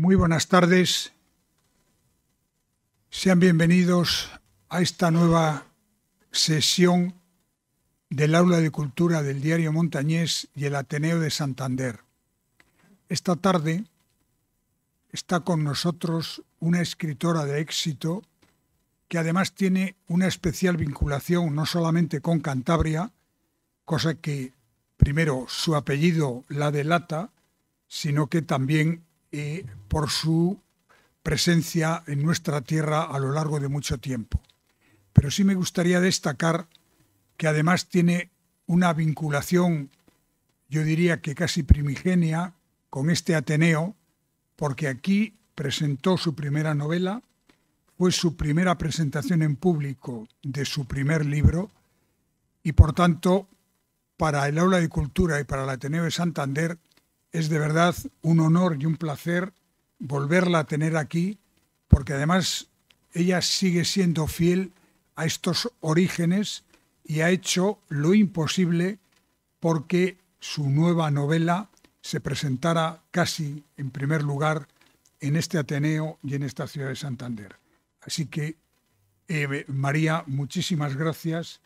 Muy buenas tardes. Sean bienvenidos a esta nueva sesión del Aula de Cultura del Diario Montañés y el Ateneo de Santander. Esta tarde está con nosotros una escritora de éxito que además tiene una especial vinculación no solamente con Cantabria, cosa que primero su apellido la delata, sino que también eh, por su presencia en nuestra tierra a lo largo de mucho tiempo. Pero sí me gustaría destacar que además tiene una vinculación, yo diría que casi primigenia, con este Ateneo, porque aquí presentó su primera novela, fue su primera presentación en público de su primer libro y por tanto para el Aula de Cultura y para el Ateneo de Santander es de verdad un honor y un placer volverla a tener aquí, porque además ella sigue siendo fiel a estos orígenes y ha hecho lo imposible porque su nueva novela se presentara casi en primer lugar en este Ateneo y en esta ciudad de Santander. Así que, eh, María, muchísimas gracias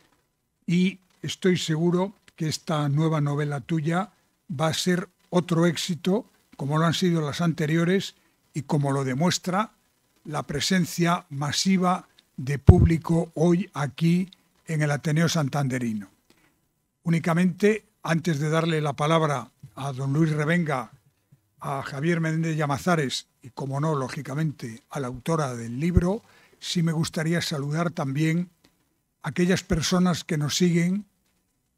y estoy seguro que esta nueva novela tuya va a ser otro éxito, como lo han sido las anteriores y como lo demuestra la presencia masiva de público hoy aquí en el Ateneo Santanderino. Únicamente, antes de darle la palabra a don Luis Revenga, a Javier Méndez Llamazares y, como no, lógicamente, a la autora del libro, sí me gustaría saludar también a aquellas personas que nos siguen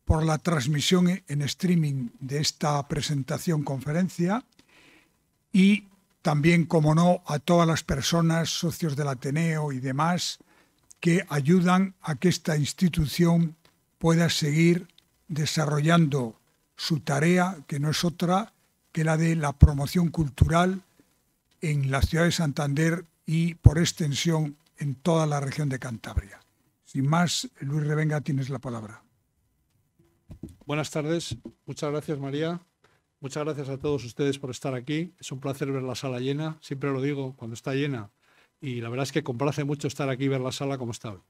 por la transmisión en streaming de esta presentación conferencia y también, como no, a todas las personas, socios del Ateneo y demás, que ayudan a que esta institución pueda seguir desarrollando su tarea, que no es otra que la de la promoción cultural en la ciudad de Santander y, por extensión, en toda la región de Cantabria. Sin más, Luis Revenga, tienes la palabra. Buenas tardes, muchas gracias María, muchas gracias a todos ustedes por estar aquí. Es un placer ver la sala llena, siempre lo digo cuando está llena y la verdad es que complace mucho estar aquí y ver la sala como está hoy.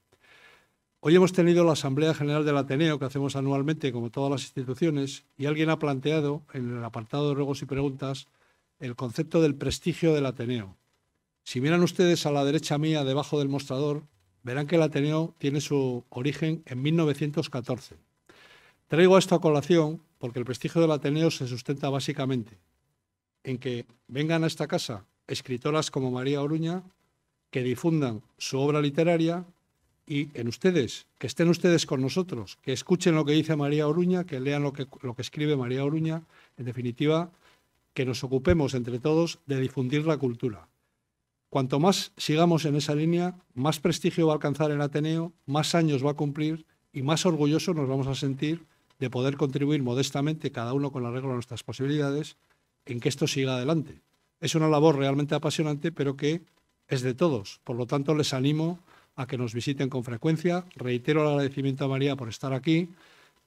Hoy hemos tenido la Asamblea General del Ateneo que hacemos anualmente como todas las instituciones y alguien ha planteado en el apartado de ruegos y preguntas el concepto del prestigio del Ateneo. Si miran ustedes a la derecha mía, debajo del mostrador, verán que el Ateneo tiene su origen en 1914 Traigo esto a colación porque el prestigio del Ateneo se sustenta básicamente en que vengan a esta casa escritoras como María Oruña, que difundan su obra literaria y en ustedes, que estén ustedes con nosotros, que escuchen lo que dice María Oruña, que lean lo que, lo que escribe María Oruña, en definitiva, que nos ocupemos entre todos de difundir la cultura. Cuanto más sigamos en esa línea, más prestigio va a alcanzar el Ateneo, más años va a cumplir y más orgullosos nos vamos a sentir de poder contribuir modestamente, cada uno con la regla nuestras posibilidades, en que esto siga adelante. Es una labor realmente apasionante, pero que es de todos. Por lo tanto, les animo a que nos visiten con frecuencia. Reitero el agradecimiento a María por estar aquí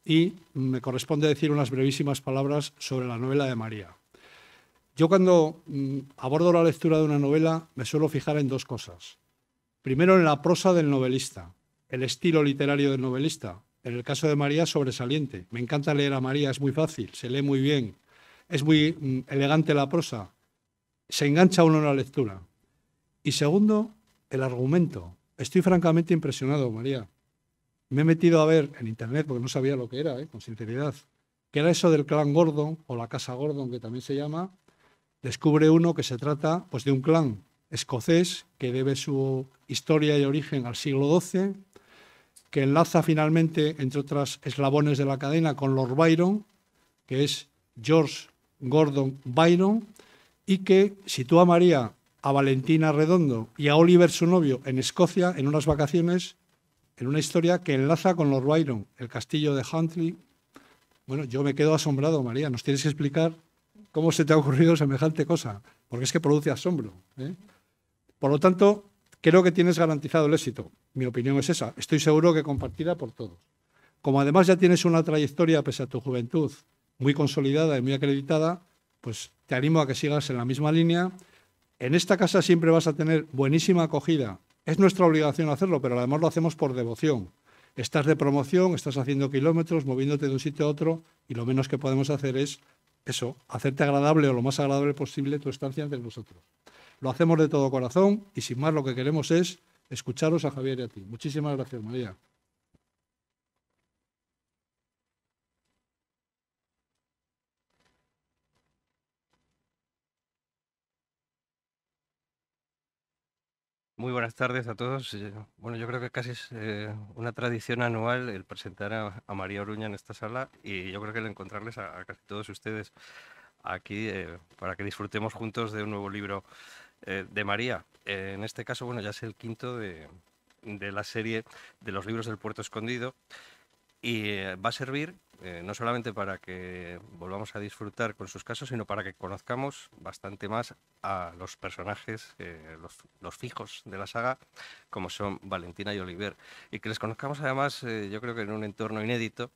y me corresponde decir unas brevísimas palabras sobre la novela de María. Yo cuando mm, abordo la lectura de una novela me suelo fijar en dos cosas. Primero en la prosa del novelista, el estilo literario del novelista, en el caso de María, sobresaliente. Me encanta leer a María, es muy fácil, se lee muy bien, es muy mm, elegante la prosa, se engancha uno en la lectura. Y segundo, el argumento. Estoy francamente impresionado, María. Me he metido a ver en internet, porque no sabía lo que era, ¿eh? con sinceridad, que era eso del clan Gordon, o la casa Gordon, que también se llama. Descubre uno que se trata pues, de un clan escocés que debe su historia y origen al siglo XII, que enlaza finalmente, entre otras eslabones de la cadena, con Lord Byron, que es George Gordon Byron, y que sitúa a María, a Valentina Redondo y a Oliver, su novio, en Escocia en unas vacaciones, en una historia que enlaza con Lord Byron, el castillo de Huntley. Bueno, yo me quedo asombrado, María. Nos tienes que explicar cómo se te ha ocurrido semejante cosa, porque es que produce asombro. ¿eh? Por lo tanto, creo que tienes garantizado el éxito. Mi opinión es esa. Estoy seguro que compartida por todos. Como además ya tienes una trayectoria, pese a tu juventud, muy consolidada y muy acreditada, pues te animo a que sigas en la misma línea En esta casa siempre vas a tener buenísima acogida. Es nuestra obligación hacerlo, pero además lo hacemos por devoción. Estás de promoción, estás haciendo kilómetros, moviéndote de un sitio a otro y lo menos que podemos hacer es eso, hacerte agradable o lo más agradable posible tu estancia entre nosotros. Lo hacemos de todo corazón y sin más lo que queremos es escucharos a Javier y a ti. Muchísimas gracias, María. Muy buenas tardes a todos. Eh, bueno, yo creo que casi es eh, una tradición anual el presentar a, María Oruña en esta sala y yo creo que el encontrarles a, casi todos ustedes aquí eh, para que disfrutemos juntos de un nuevo libro de María. en este caso, bueno, ya es el quinto de, de la serie de los libros del Puerto Escondido y va a servir eh, no solamente para que volvamos a disfrutar con sus casos, sino para que conozcamos bastante más a los personajes, eh, los, fijos de la saga, como son Valentina y Oliver, y que les conozcamos además, eh, yo creo que en un entorno inédito,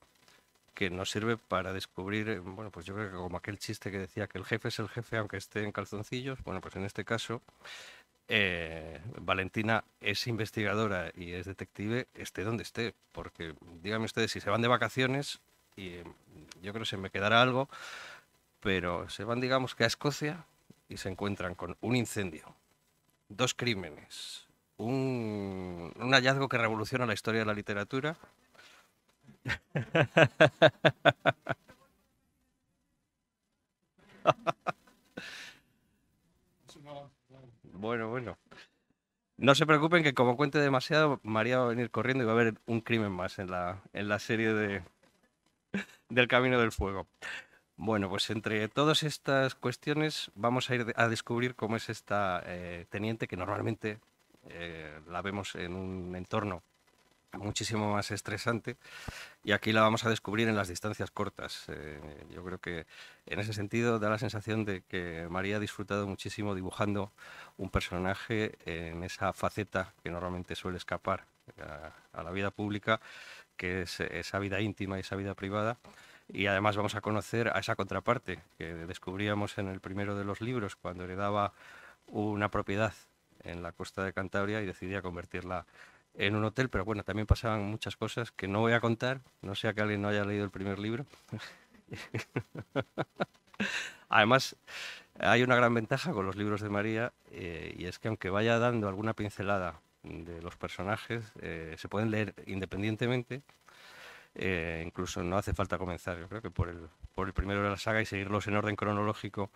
que nos sirve para descubrir, bueno, pues yo creo que como aquel chiste que decía que el jefe es el jefe aunque esté en calzoncillos, bueno, pues en este caso Valentina es investigadora y es detective, esté donde esté, porque díganme ustedes, si se van de vacaciones, y yo creo que se me quedará algo, pero se van, digamos, que a Escocia y se encuentran con un incendio, dos crímenes, un hallazgo que revoluciona la historia de la literatura. Bueno, bueno. No se preocupen que como cuente demasiado, María va a venir corriendo y va a haber un crimen más en la, en la serie de, del Camino del Fuego. Bueno, pues entre todas estas cuestiones vamos a ir a descubrir cómo es esta eh, teniente que normalmente eh, la vemos en un entorno muchísimo más estresante y aquí la vamos a descubrir en las distancias cortas. Eh, yo creo que en ese sentido da la sensación de que María ha disfrutado muchísimo dibujando un personaje en esa faceta que normalmente suele escapar a la vida pública que es esa vida íntima y esa vida privada. Y además vamos a conocer a esa contraparte que descubríamos en el primero de los libros cuando heredaba una propiedad en la costa de Cantabria y decidía convertirla un hotel, pero bueno, también pasaban muchas cosas que no voy a contar, no sea que alguien no haya leído el primer libro. Además, hay una gran ventaja con los libros de María eh, y es que aunque vaya dando alguna pincelada de los personajes eh, se pueden leer independientemente. Eh, incluso no hace falta comenzar, yo creo que por el, por el primero de la saga y seguirlos en orden cronológico,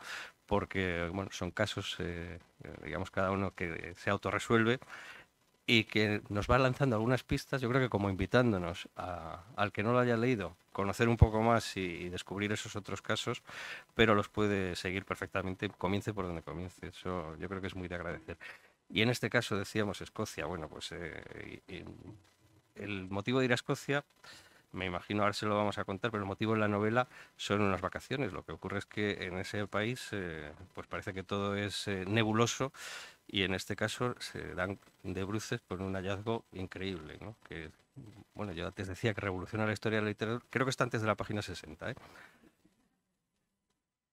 porque bueno, son casos, eh, digamos, cada uno que se autorresuelve y que nos va lanzando algunas pistas, yo creo que como invitándonos al que no lo haya leído, conocer un poco más y, y, descubrir esos otros casos, pero los puede seguir perfectamente, comience por donde comience. Eso yo creo que es muy de agradecer. Y en este caso decíamos Escocia, bueno, pues eh, el motivo de ir a Escocia, me imagino ahora se lo vamos a contar, pero el motivo de la novela son unas vacaciones. Lo que ocurre es que en ese país, eh, pues parece que todo es eh, nebuloso y en este caso se dan de bruces con un hallazgo increíble, ¿no? Que, bueno, yo antes decía que revoluciona la historia de la literatura, creo que está antes de la página 60, ¿eh?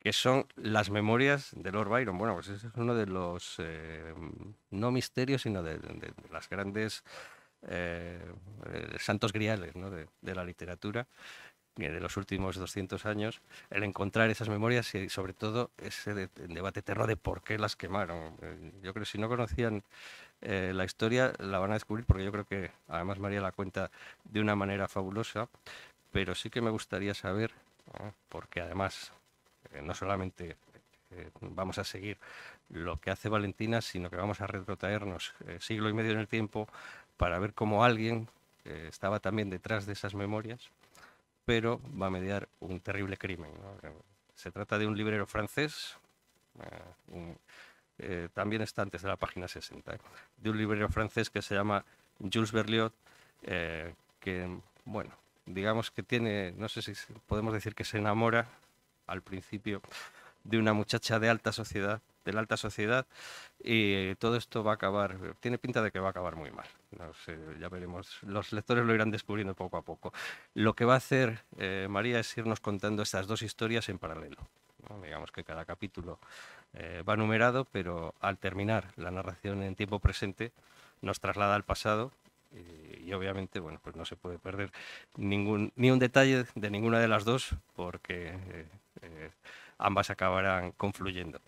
que son las memorias de Lord Byron. Bueno, pues ese es uno de los, eh, no misterios, sino de, las grandes eh, eh, santos griales de, la literatura de los últimos 200 años, el encontrar esas memorias y sobre todo ese debate eterno de por qué las quemaron. Yo creo que si no conocían la historia la van a descubrir porque yo creo que además María la cuenta de una manera fabulosa, pero sí que me gustaría saber, porque además no solamente eh, vamos a seguir lo que hace Valentina, sino que vamos a retrotraernos eh, siglo y medio en el tiempo para ver cómo alguien eh, estaba también detrás de esas memorias, pero va a mediar un terrible crimen. Se trata de un librero francés, también está antes de la página 60, de un librero francés que se llama Jules Berliot, que, bueno, digamos que tiene, no sé si podemos decir que se enamora al principio de una muchacha de alta sociedad, de la alta sociedad, y todo esto va a acabar, tiene pinta de que va a acabar muy mal. Ya veremos, los lectores lo irán descubriendo poco a poco. Lo que va a hacer eh, María es irnos contando estas dos historias en paralelo. Digamos que cada capítulo eh, va numerado, pero al terminar la narración en tiempo presente nos traslada al pasado y, obviamente bueno pues no se puede perder ningún ni un detalle de ninguna de las dos porque eh, ambas acabarán confluyendo.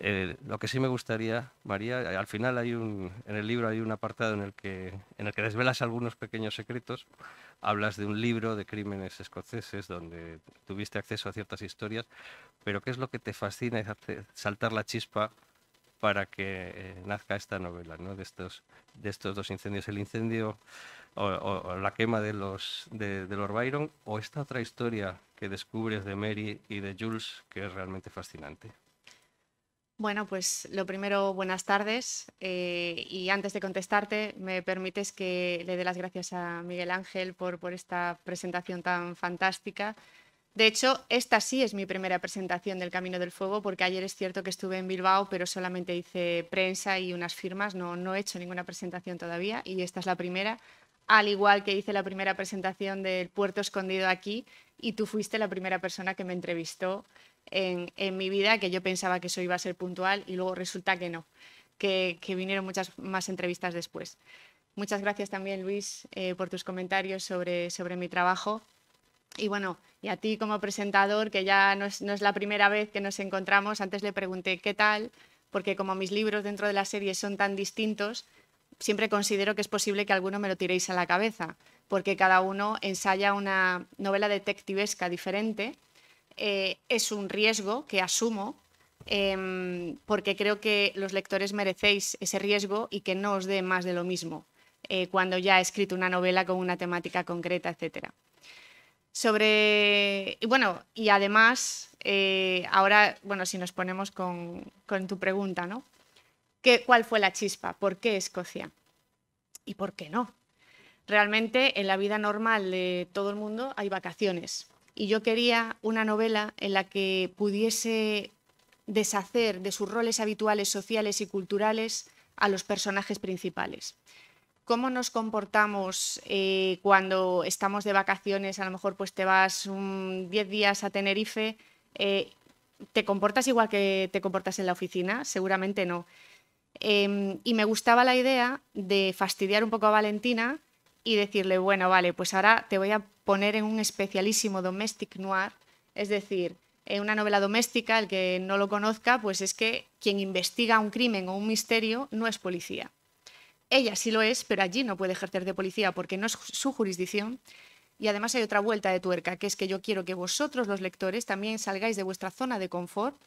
Eh, lo que sí me gustaría, María, al final hay un, en el libro hay un apartado en el que, en el que desvelas algunos pequeños secretos. Hablas de un libro de crímenes escoceses donde tuviste acceso a ciertas historias, pero ¿qué es lo que te fascina hace saltar la chispa para que eh, nazca esta novela, ¿no? de, estos, de estos dos incendios? El incendio o, la quema de los de, de Lord Byron o esta otra historia que descubres de Mary y de Jules que es realmente fascinante. Bueno, pues lo primero, buenas tardes. Eh, y antes de contestarte, me permites que le dé las gracias a Miguel Ángel por, por esta presentación tan fantástica. De hecho, esta sí es mi primera presentación del Camino del Fuego, porque ayer es cierto que estuve en Bilbao, pero solamente hice prensa y unas firmas, no, no he hecho ninguna presentación todavía, y esta es la primera, al igual que hice la primera presentación del Puerto Escondido aquí, y tú fuiste la primera persona que me entrevistó en, mi vida, que yo pensaba que eso iba a ser puntual y luego resulta que no, que, vinieron muchas más entrevistas después. Muchas gracias también, Luis, eh, por tus comentarios sobre, sobre mi trabajo. Y bueno, y a ti como presentador, que ya no es, no es la primera vez que nos encontramos, antes le pregunté qué tal, porque como mis libros dentro de la serie son tan distintos, siempre considero que es posible que alguno me lo tiréis a la cabeza, porque cada uno ensaya una novela detectivesca diferente eh, es un riesgo que asumo em, porque creo que los lectores merecéis ese riesgo y que no os dé más de lo mismo eh, cuando ya he escrito una novela con una temática concreta, etc. Sobre, y bueno, y además, eh, ahora, bueno, si nos ponemos con, tu pregunta, ¿no? ¿Qué, ¿Cuál fue la chispa? ¿Por qué Escocia? ¿Y por qué no? Realmente en la vida normal de todo el mundo hay vacaciones y yo quería una novela en la que pudiese deshacer de sus roles habituales sociales y culturales a los personajes principales. ¿Cómo nos comportamos eh, cuando estamos de vacaciones? A lo mejor pues te vas 10 días a Tenerife. Eh, ¿Te comportas igual que te comportas en la oficina? Seguramente no. Em, y me gustaba la idea de fastidiar un poco a Valentina y decirle, bueno, vale, pues ahora te voy a poner en un especialísimo domestic noir, es decir, en una novela doméstica, el que no lo conozca, pues es que quien investiga un crimen o un misterio no es policía. Ella sí lo es, pero allí no puede ejercer de policía porque no es su jurisdicción. Y además hay otra vuelta de tuerca, que es que yo quiero que vosotros, los lectores, también salgáis de vuestra zona de confort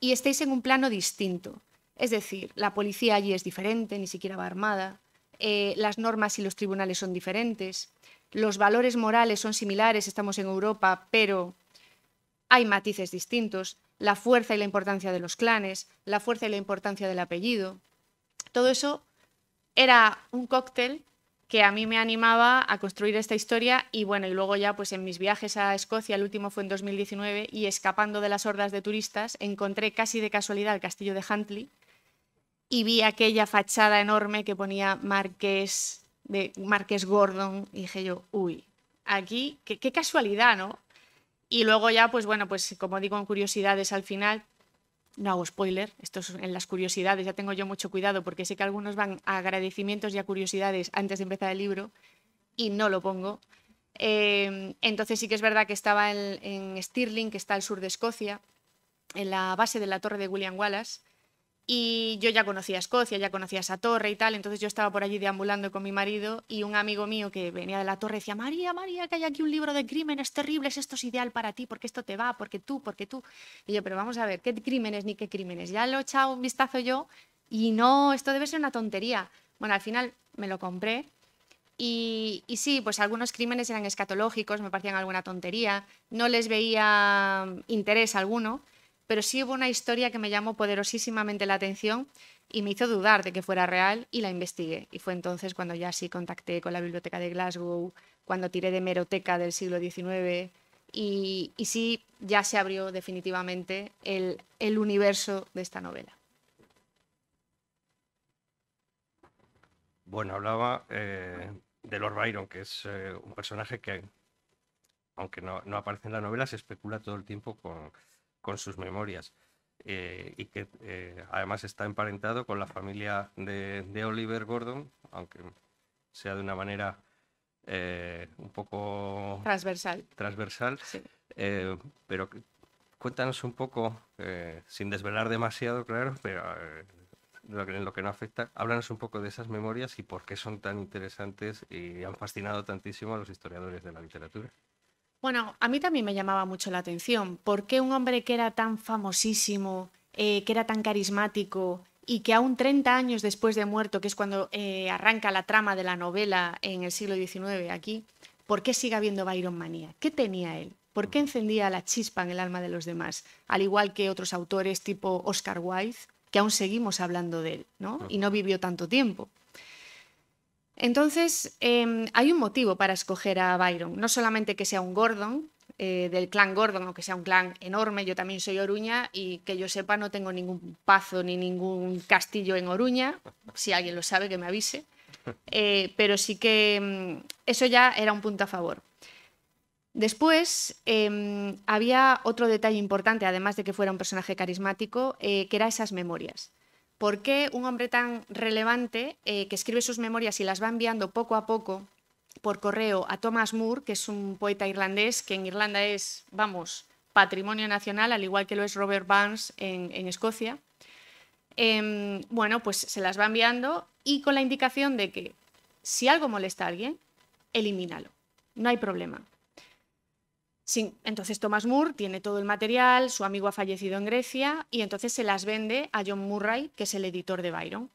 y estéis en un plano distinto. Es decir, la policía allí es diferente, ni siquiera va armada, eh, las normas y los tribunales son diferentes, los valores morales son similares, estamos en Europa, pero hay matices distintos, la fuerza y la importancia de los clanes, la fuerza y la importancia del apellido. Todo eso era un cóctel que a mí me animaba a construir esta historia y bueno, y luego ya pues en mis viajes a Escocia, el último fue en 2019 y escapando de las hordas de turistas, encontré casi de casualidad el castillo de Huntley y vi aquella fachada enorme que ponía Marqués, de Marqués Gordon y dije yo, uy, aquí, qué, casualidad, ¿no? Y luego ya, pues bueno, pues como digo en curiosidades al final, no hago spoiler, esto es en las curiosidades, ya tengo yo mucho cuidado porque sé que algunos van a agradecimientos y a curiosidades antes de empezar el libro y no lo pongo. Em, entonces sí que es verdad que estaba en, en Stirling, que está al sur de Escocia, en la base de la torre de William Wallace, y yo ya conocía Escocia, ya conocía esa torre y tal, entonces yo estaba por allí deambulando con mi marido y un amigo mío que venía de la torre decía, María, María, que hay aquí un libro de crímenes terribles, esto es ideal para ti, porque esto te va, porque tú, porque tú. Y yo, pero vamos a ver, ¿qué crímenes ni qué crímenes? Ya lo he echado un vistazo yo y no, esto debe ser una tontería. Bueno, al final me lo compré y, y, sí, pues algunos crímenes eran escatológicos, me parecían alguna tontería, no les veía interés alguno, pero sí hubo una historia que me llamó poderosísimamente la atención y me hizo dudar de que fuera real y la investigué. Y fue entonces cuando ya sí contacté con la Biblioteca de Glasgow, cuando tiré de meroteca del siglo XIX y, sí ya se abrió definitivamente el, universo de esta novela. Bueno, hablaba eh, de Lord Byron, que es eh, un personaje que, aunque no, no, aparece en la novela, se especula todo el tiempo con, con sus memorias. Eh, y que eh, además está emparentado con la familia de, Oliver Gordon, aunque sea de una manera eh, un poco transversal. Transversal. pero cuéntanos un poco, sin desvelar demasiado, claro, pero en lo que no afecta, háblanos un poco de esas memorias y por qué son tan interesantes y han fascinado tantísimo a los historiadores de la literatura. Bueno, a mí también me llamaba mucho la atención. ¿Por qué un hombre que era tan famosísimo, eh, que era tan carismático y que aún 30 años después de muerto, que es cuando eh, arranca la trama de la novela en el siglo XIX aquí, ¿por qué sigue habiendo Byron manía? ¿Qué tenía él? ¿Por qué encendía la chispa en el alma de los demás? Al igual que otros autores tipo Oscar Wilde, que aún seguimos hablando de él, ¿no? Y no vivió tanto tiempo. Entonces, em, hay un motivo para escoger a Byron, no solamente que sea un Gordon, eh, del clan Gordon, o que sea un clan enorme, yo también soy Oruña y que yo sepa no tengo ningún pazo ni ningún castillo en Oruña, si alguien lo sabe que me avise, eh, pero sí que em, eso ya era un punto a favor. Después em, había otro detalle importante, además de que fuera un personaje carismático, eh, que era esas memorias. ¿Por qué un hombre tan relevante eh, que escribe sus memorias y las va enviando poco a poco por correo a Thomas Moore, que es un poeta irlandés que en Irlanda es, vamos, patrimonio nacional, al igual que lo es Robert Burns en, Escocia? Em, bueno, pues se las va enviando y con la indicación de que si algo molesta a alguien, elimínalo, no hay problema entonces Thomas Moore tiene todo el material, su amigo ha fallecido en Grecia y entonces se las vende a John Murray, que es el editor de Byron.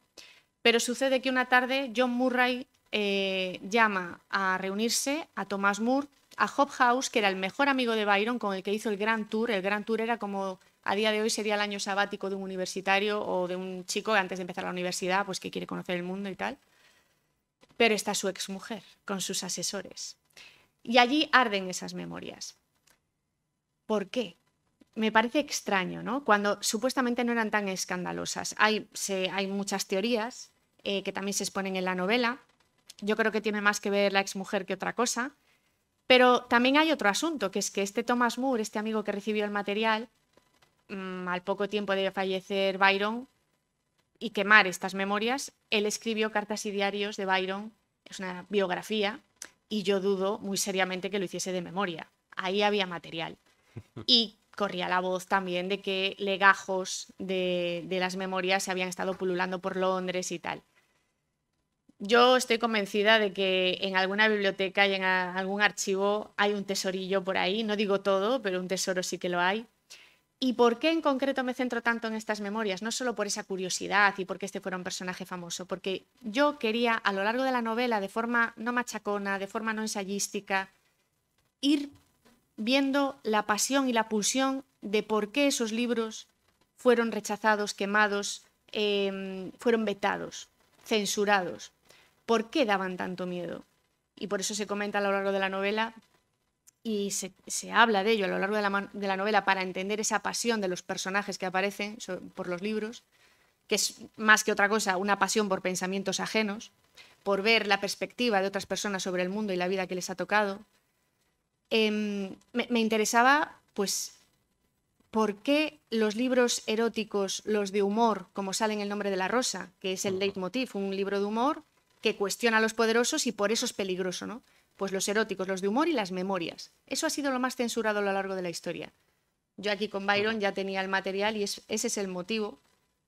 Pero sucede que una tarde John Murray eh, llama a reunirse a Thomas Moore, a Hobhouse, que era el mejor amigo de Byron, con el que hizo el Grand Tour. El Grand Tour era como a día de hoy sería el año sabático de un universitario o de un chico que antes de empezar la universidad, pues que quiere conocer el mundo y tal. Pero está su exmujer con sus asesores. Y allí arden esas memorias. ¿Por qué? Me parece extraño, ¿no? Cuando supuestamente no eran tan escandalosas. Hay, hay muchas teorías eh, que también se exponen en la novela. Yo creo que tiene más que ver la exmujer que otra cosa. Pero también hay otro asunto, que es que este Thomas Moore, este amigo que recibió el material, mm, al poco tiempo de fallecer Byron y quemar estas memorias, él escribió cartas y diarios de Byron, es una biografía, y yo dudo muy seriamente que lo hiciese de memoria. Ahí había material. Y corría la voz también de que legajos de, las memorias se habían estado pululando por Londres y tal. Yo estoy convencida de que en alguna biblioteca y en algún archivo hay un tesorillo por ahí, no digo todo, pero un tesoro sí que lo hay. ¿Y por qué en concreto me centro tanto en estas memorias? No solo por esa curiosidad y porque este fuera un personaje famoso, porque yo quería a lo largo de la novela, de forma no machacona, de forma no ensayística, ir viendo la pasión y la pulsión de por qué esos libros fueron rechazados, quemados, em, fueron vetados, censurados. ¿Por qué daban tanto miedo? Y por eso se comenta a lo largo de la novela y se, habla de ello a lo largo de la, de la, novela para entender esa pasión de los personajes que aparecen por los libros, que es más que otra cosa una pasión por pensamientos ajenos, por ver la perspectiva de otras personas sobre el mundo y la vida que les ha tocado, Em, me, interesaba, pues, por qué los libros eróticos, los de humor, como sale en El nombre de la rosa, que es el leitmotiv, un libro de humor que cuestiona a los poderosos y por eso es peligroso, ¿no? Pues los eróticos, los de humor y las memorias. Eso ha sido lo más censurado a lo largo de la historia. Yo aquí con Byron ya tenía el material y ese es el motivo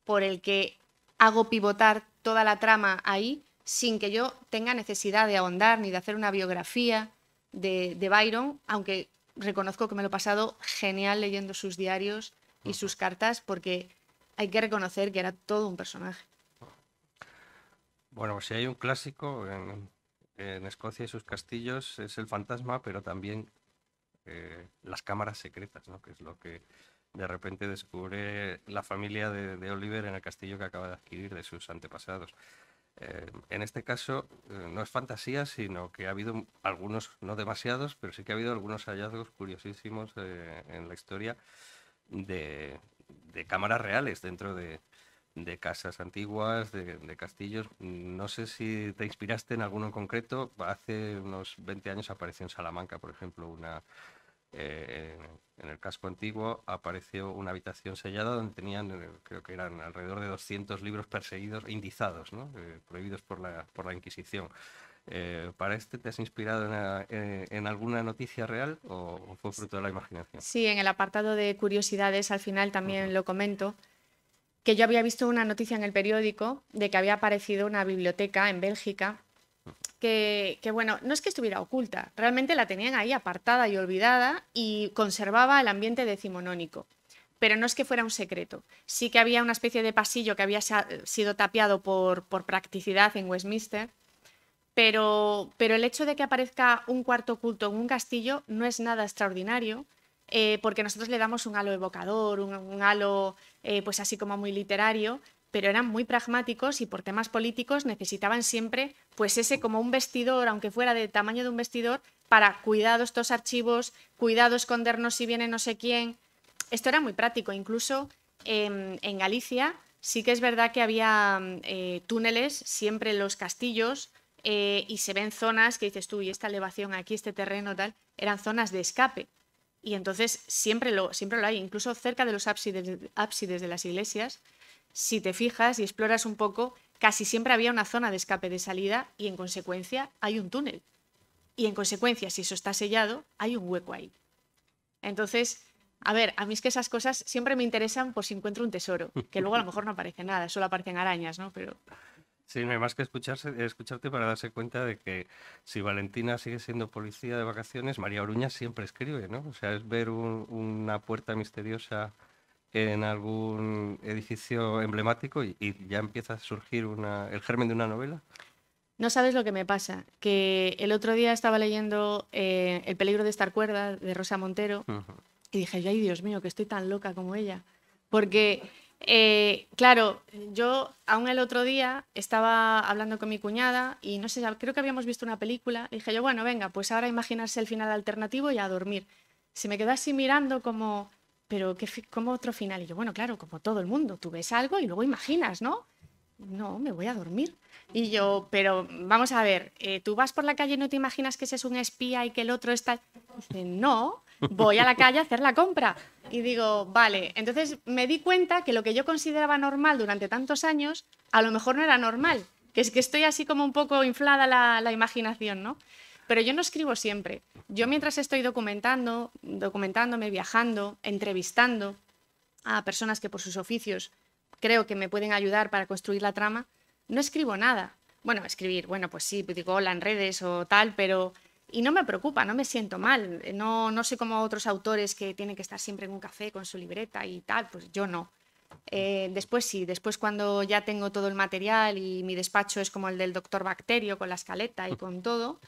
por el que hago pivotar toda la trama ahí sin que yo tenga necesidad de ahondar ni de hacer una biografía de, Byron, aunque reconozco que me lo he pasado genial leyendo sus diarios y sus cartas, porque hay que reconocer que era todo un personaje. Bueno, si hay un clásico en, Escocia y sus castillos es el fantasma, pero también eh, las cámaras secretas, ¿no? que es lo que de repente descubre la familia de Oliver en el castillo que acaba de adquirir de sus antepasados. Eh, en este caso eh, no es fantasía, sino que ha habido algunos, no demasiados, pero sí que ha habido algunos hallazgos curiosísimos eh, en la historia de, cámaras reales dentro de, casas antiguas, de, castillos. No sé si te inspiraste en alguno en concreto. Hace unos 20 años apareció en Salamanca, por ejemplo, una, en el casco antiguo apareció una habitación sellada donde tenían, creo que eran alrededor de 200 libros perseguidos, indizados, prohibidos por la, por la Inquisición. Eh, ¿Para este te has inspirado eh, en, alguna noticia real o, fue fruto de la imaginación? Sí, en el apartado de curiosidades al final también lo comento, que yo había visto una noticia en el periódico de que había aparecido una biblioteca en Bélgica que, bueno, no es que estuviera oculta, realmente la tenían ahí apartada y olvidada y conservaba el ambiente decimonónico. Pero no es que fuera un secreto. Sí que había una especie de pasillo que había sido tapiado por, por practicidad en Westminster pero, el hecho de que aparezca un cuarto oculto en un castillo no es nada extraordinario, eh, porque nosotros le damos un halo evocador, un, halo eh, pues así como muy literario, pero eran muy pragmáticos y por temas políticos necesitaban siempre pues ese como un vestidor, aunque fuera del tamaño de un vestidor, para cuidado estos archivos, cuidado escondernos si viene no sé quién. Esto era muy práctico, incluso em, en Galicia sí que es verdad que había eh, túneles siempre en los castillos, eh, y se ven zonas que dices tú, y esta elevación aquí, este terreno tal, eran zonas de escape. Y entonces siempre lo, siempre lo hay, incluso cerca de los ábsides de las iglesias, si te fijas y exploras un poco, casi siempre había una zona de escape de salida y en consecuencia hay un túnel. Y en consecuencia, si eso está sellado, hay un hueco ahí. Entonces, a ver, a mí es que esas cosas siempre me interesan por si encuentro un tesoro, que luego a lo mejor no aparece nada, solo aparecen arañas, ¿no? Pero Sí, no hay más que escucharte para darse cuenta de que si Valentina sigue siendo policía de vacaciones, María Oruña siempre escribe, ¿no? O sea, es ver una puerta misteriosa en algún edificio emblemático y, ya empieza a surgir el germen de una novela. No sabes lo que me pasa, que el otro día estaba leyendo eh, El peligro de estar cuerda de Rosa Montero y dije, ay Dios mío, que estoy tan loca como ella. Porque eh, claro, yo aún el otro día estaba hablando con mi cuñada y no sé, creo que habíamos visto una película. dije yo, bueno, venga, pues ahora imaginarse el final alternativo y a dormir. Se me quedó así mirando como, pero ¿qué, ¿cómo otro final? Y yo, bueno, claro, como todo el mundo, tú ves algo y luego imaginas, ¿no? No, me voy a dormir. Y yo, pero vamos a ver, eh, tú vas por la calle y no te imaginas que ese es un espía y que el otro está... Dice, no, voy a la calle a hacer la compra. Y digo, vale, entonces me di cuenta que lo que yo consideraba normal durante tantos años, a lo mejor no era normal, que es que estoy así como un poco inflada la, imaginación, ¿no? Pero yo no escribo siempre. Yo mientras estoy documentando, documentándome, viajando, entrevistando a personas que por sus oficios creo que me pueden ayudar para construir la trama, no escribo nada. Bueno, escribir, bueno, pues sí, digo hola en redes o tal, pero y no me preocupa, no me siento mal. No, no sé como otros autores que tienen que estar siempre en un café con su libreta y tal, pues yo no. Eh, después sí, después cuando ya tengo todo el material y mi despacho es como el del doctor Bacterio, con la escaleta y con todo,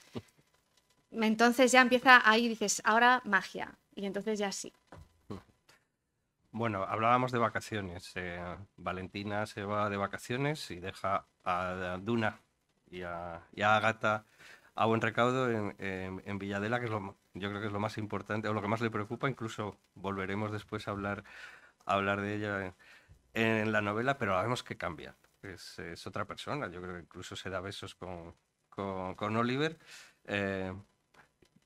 entonces ya empieza ahí dices, ahora magia. Y entonces ya sí. Bueno, hablábamos de vacaciones. Eh, Valentina se va de vacaciones y deja a Duna y a, y a a buen recaudo en, Villadela, que es lo, yo creo que es lo más importante o lo que más le preocupa. Incluso volveremos después a hablar, hablar de ella en, la novela, pero vemos que cambia. Es, otra persona. Yo creo que incluso se da besos con, con, Oliver. Eh,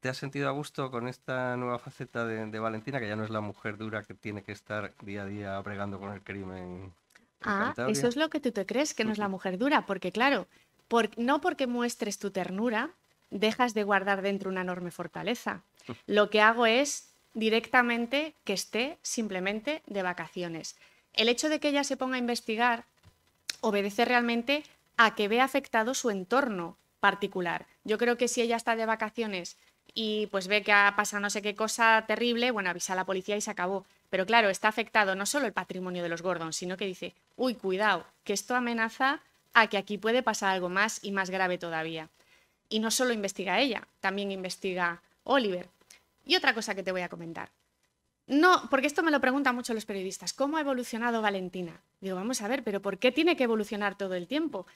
¿Te has sentido a gusto con esta nueva faceta de, Valentina, que ya no es la mujer dura que tiene que estar día a día bregando con el crimen? Ah, eso es lo que tú te crees, que no es la mujer dura, porque claro, no porque muestres tu ternura, dejas de guardar dentro una enorme fortaleza. Lo que hago es directamente que esté simplemente de vacaciones. El hecho de que ella se ponga a investigar obedece realmente a que ve afectado su entorno particular. Yo creo que si ella está de vacaciones y pues ve que ha pasado no sé qué cosa terrible, bueno, avisa a la policía y se acabó. Pero claro, está afectado no solo el patrimonio de los Gordon, sino que dice, uy, cuidado, que esto amenaza a que aquí puede pasar algo más y más grave todavía. Y no solo investiga ella, también investiga Oliver. Y otra cosa que te voy a comentar. No, porque esto me lo preguntan mucho los periodistas. ¿Cómo ha evolucionado Valentina? Digo, vamos a ver, pero ¿por qué tiene que evolucionar todo el tiempo?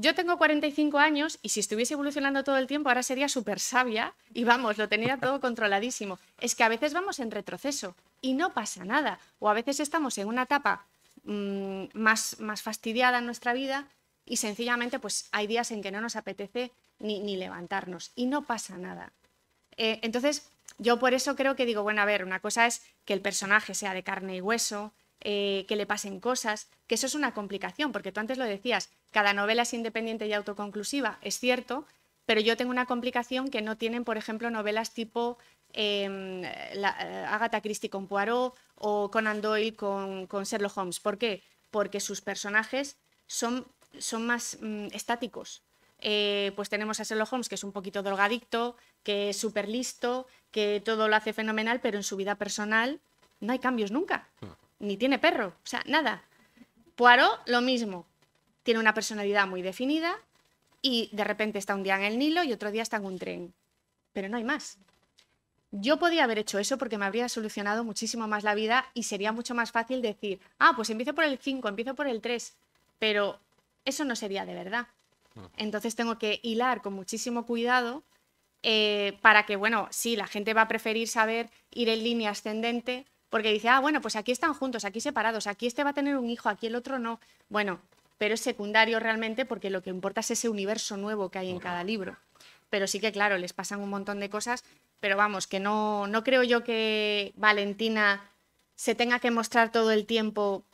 Yo tengo 45 años y si estuviese evolucionando todo el tiempo ahora sería súper sabia y vamos, lo tenía todo controladísimo. Es que a veces vamos en retroceso y no pasa nada. O a veces estamos en una etapa mm, más, más fastidiada en nuestra vida y sencillamente pues hay días en que no nos apetece ni, levantarnos y no pasa nada. Eh, entonces, Yo por eso creo que digo, bueno, a ver, una cosa es que el personaje sea de carne y hueso, eh, que le pasen cosas, que eso es una complicación, porque tú antes lo decías, cada novela es independiente y autoconclusiva, es cierto, pero yo tengo una complicación que no tienen, por ejemplo, novelas tipo em, eh, Agatha Christie con Poirot o Conan Doyle con, Sherlock Holmes. ¿Por qué? Porque sus personajes son, son más mm, estáticos. Eh, pues tenemos a Sherlock Holmes, que es un poquito drogadicto, que es súper listo, que todo lo hace fenomenal, pero en su vida personal no hay cambios nunca. Ni tiene perro, o sea, nada. Poirot, lo mismo. Tiene una personalidad muy definida y de repente está un día en el Nilo y otro día está en un tren. Pero no hay más. Yo podía haber hecho eso porque me habría solucionado muchísimo más la vida y sería mucho más fácil decir, ah, pues empiezo por el 5, empiezo por el 3, pero eso no sería de verdad. Entonces tengo que hilar con muchísimo cuidado eh, para que, bueno, sí, la gente va a preferir saber ir en línea ascendente, porque dice, ah, bueno, pues aquí están juntos, aquí separados, aquí este va a tener un hijo, aquí el otro no. Bueno, pero es secundario realmente porque lo que importa es ese universo nuevo que hay en cada libro. Pero sí que, claro, les pasan un montón de cosas, pero vamos, que no, no creo yo que Valentina se tenga que mostrar todo el tiempo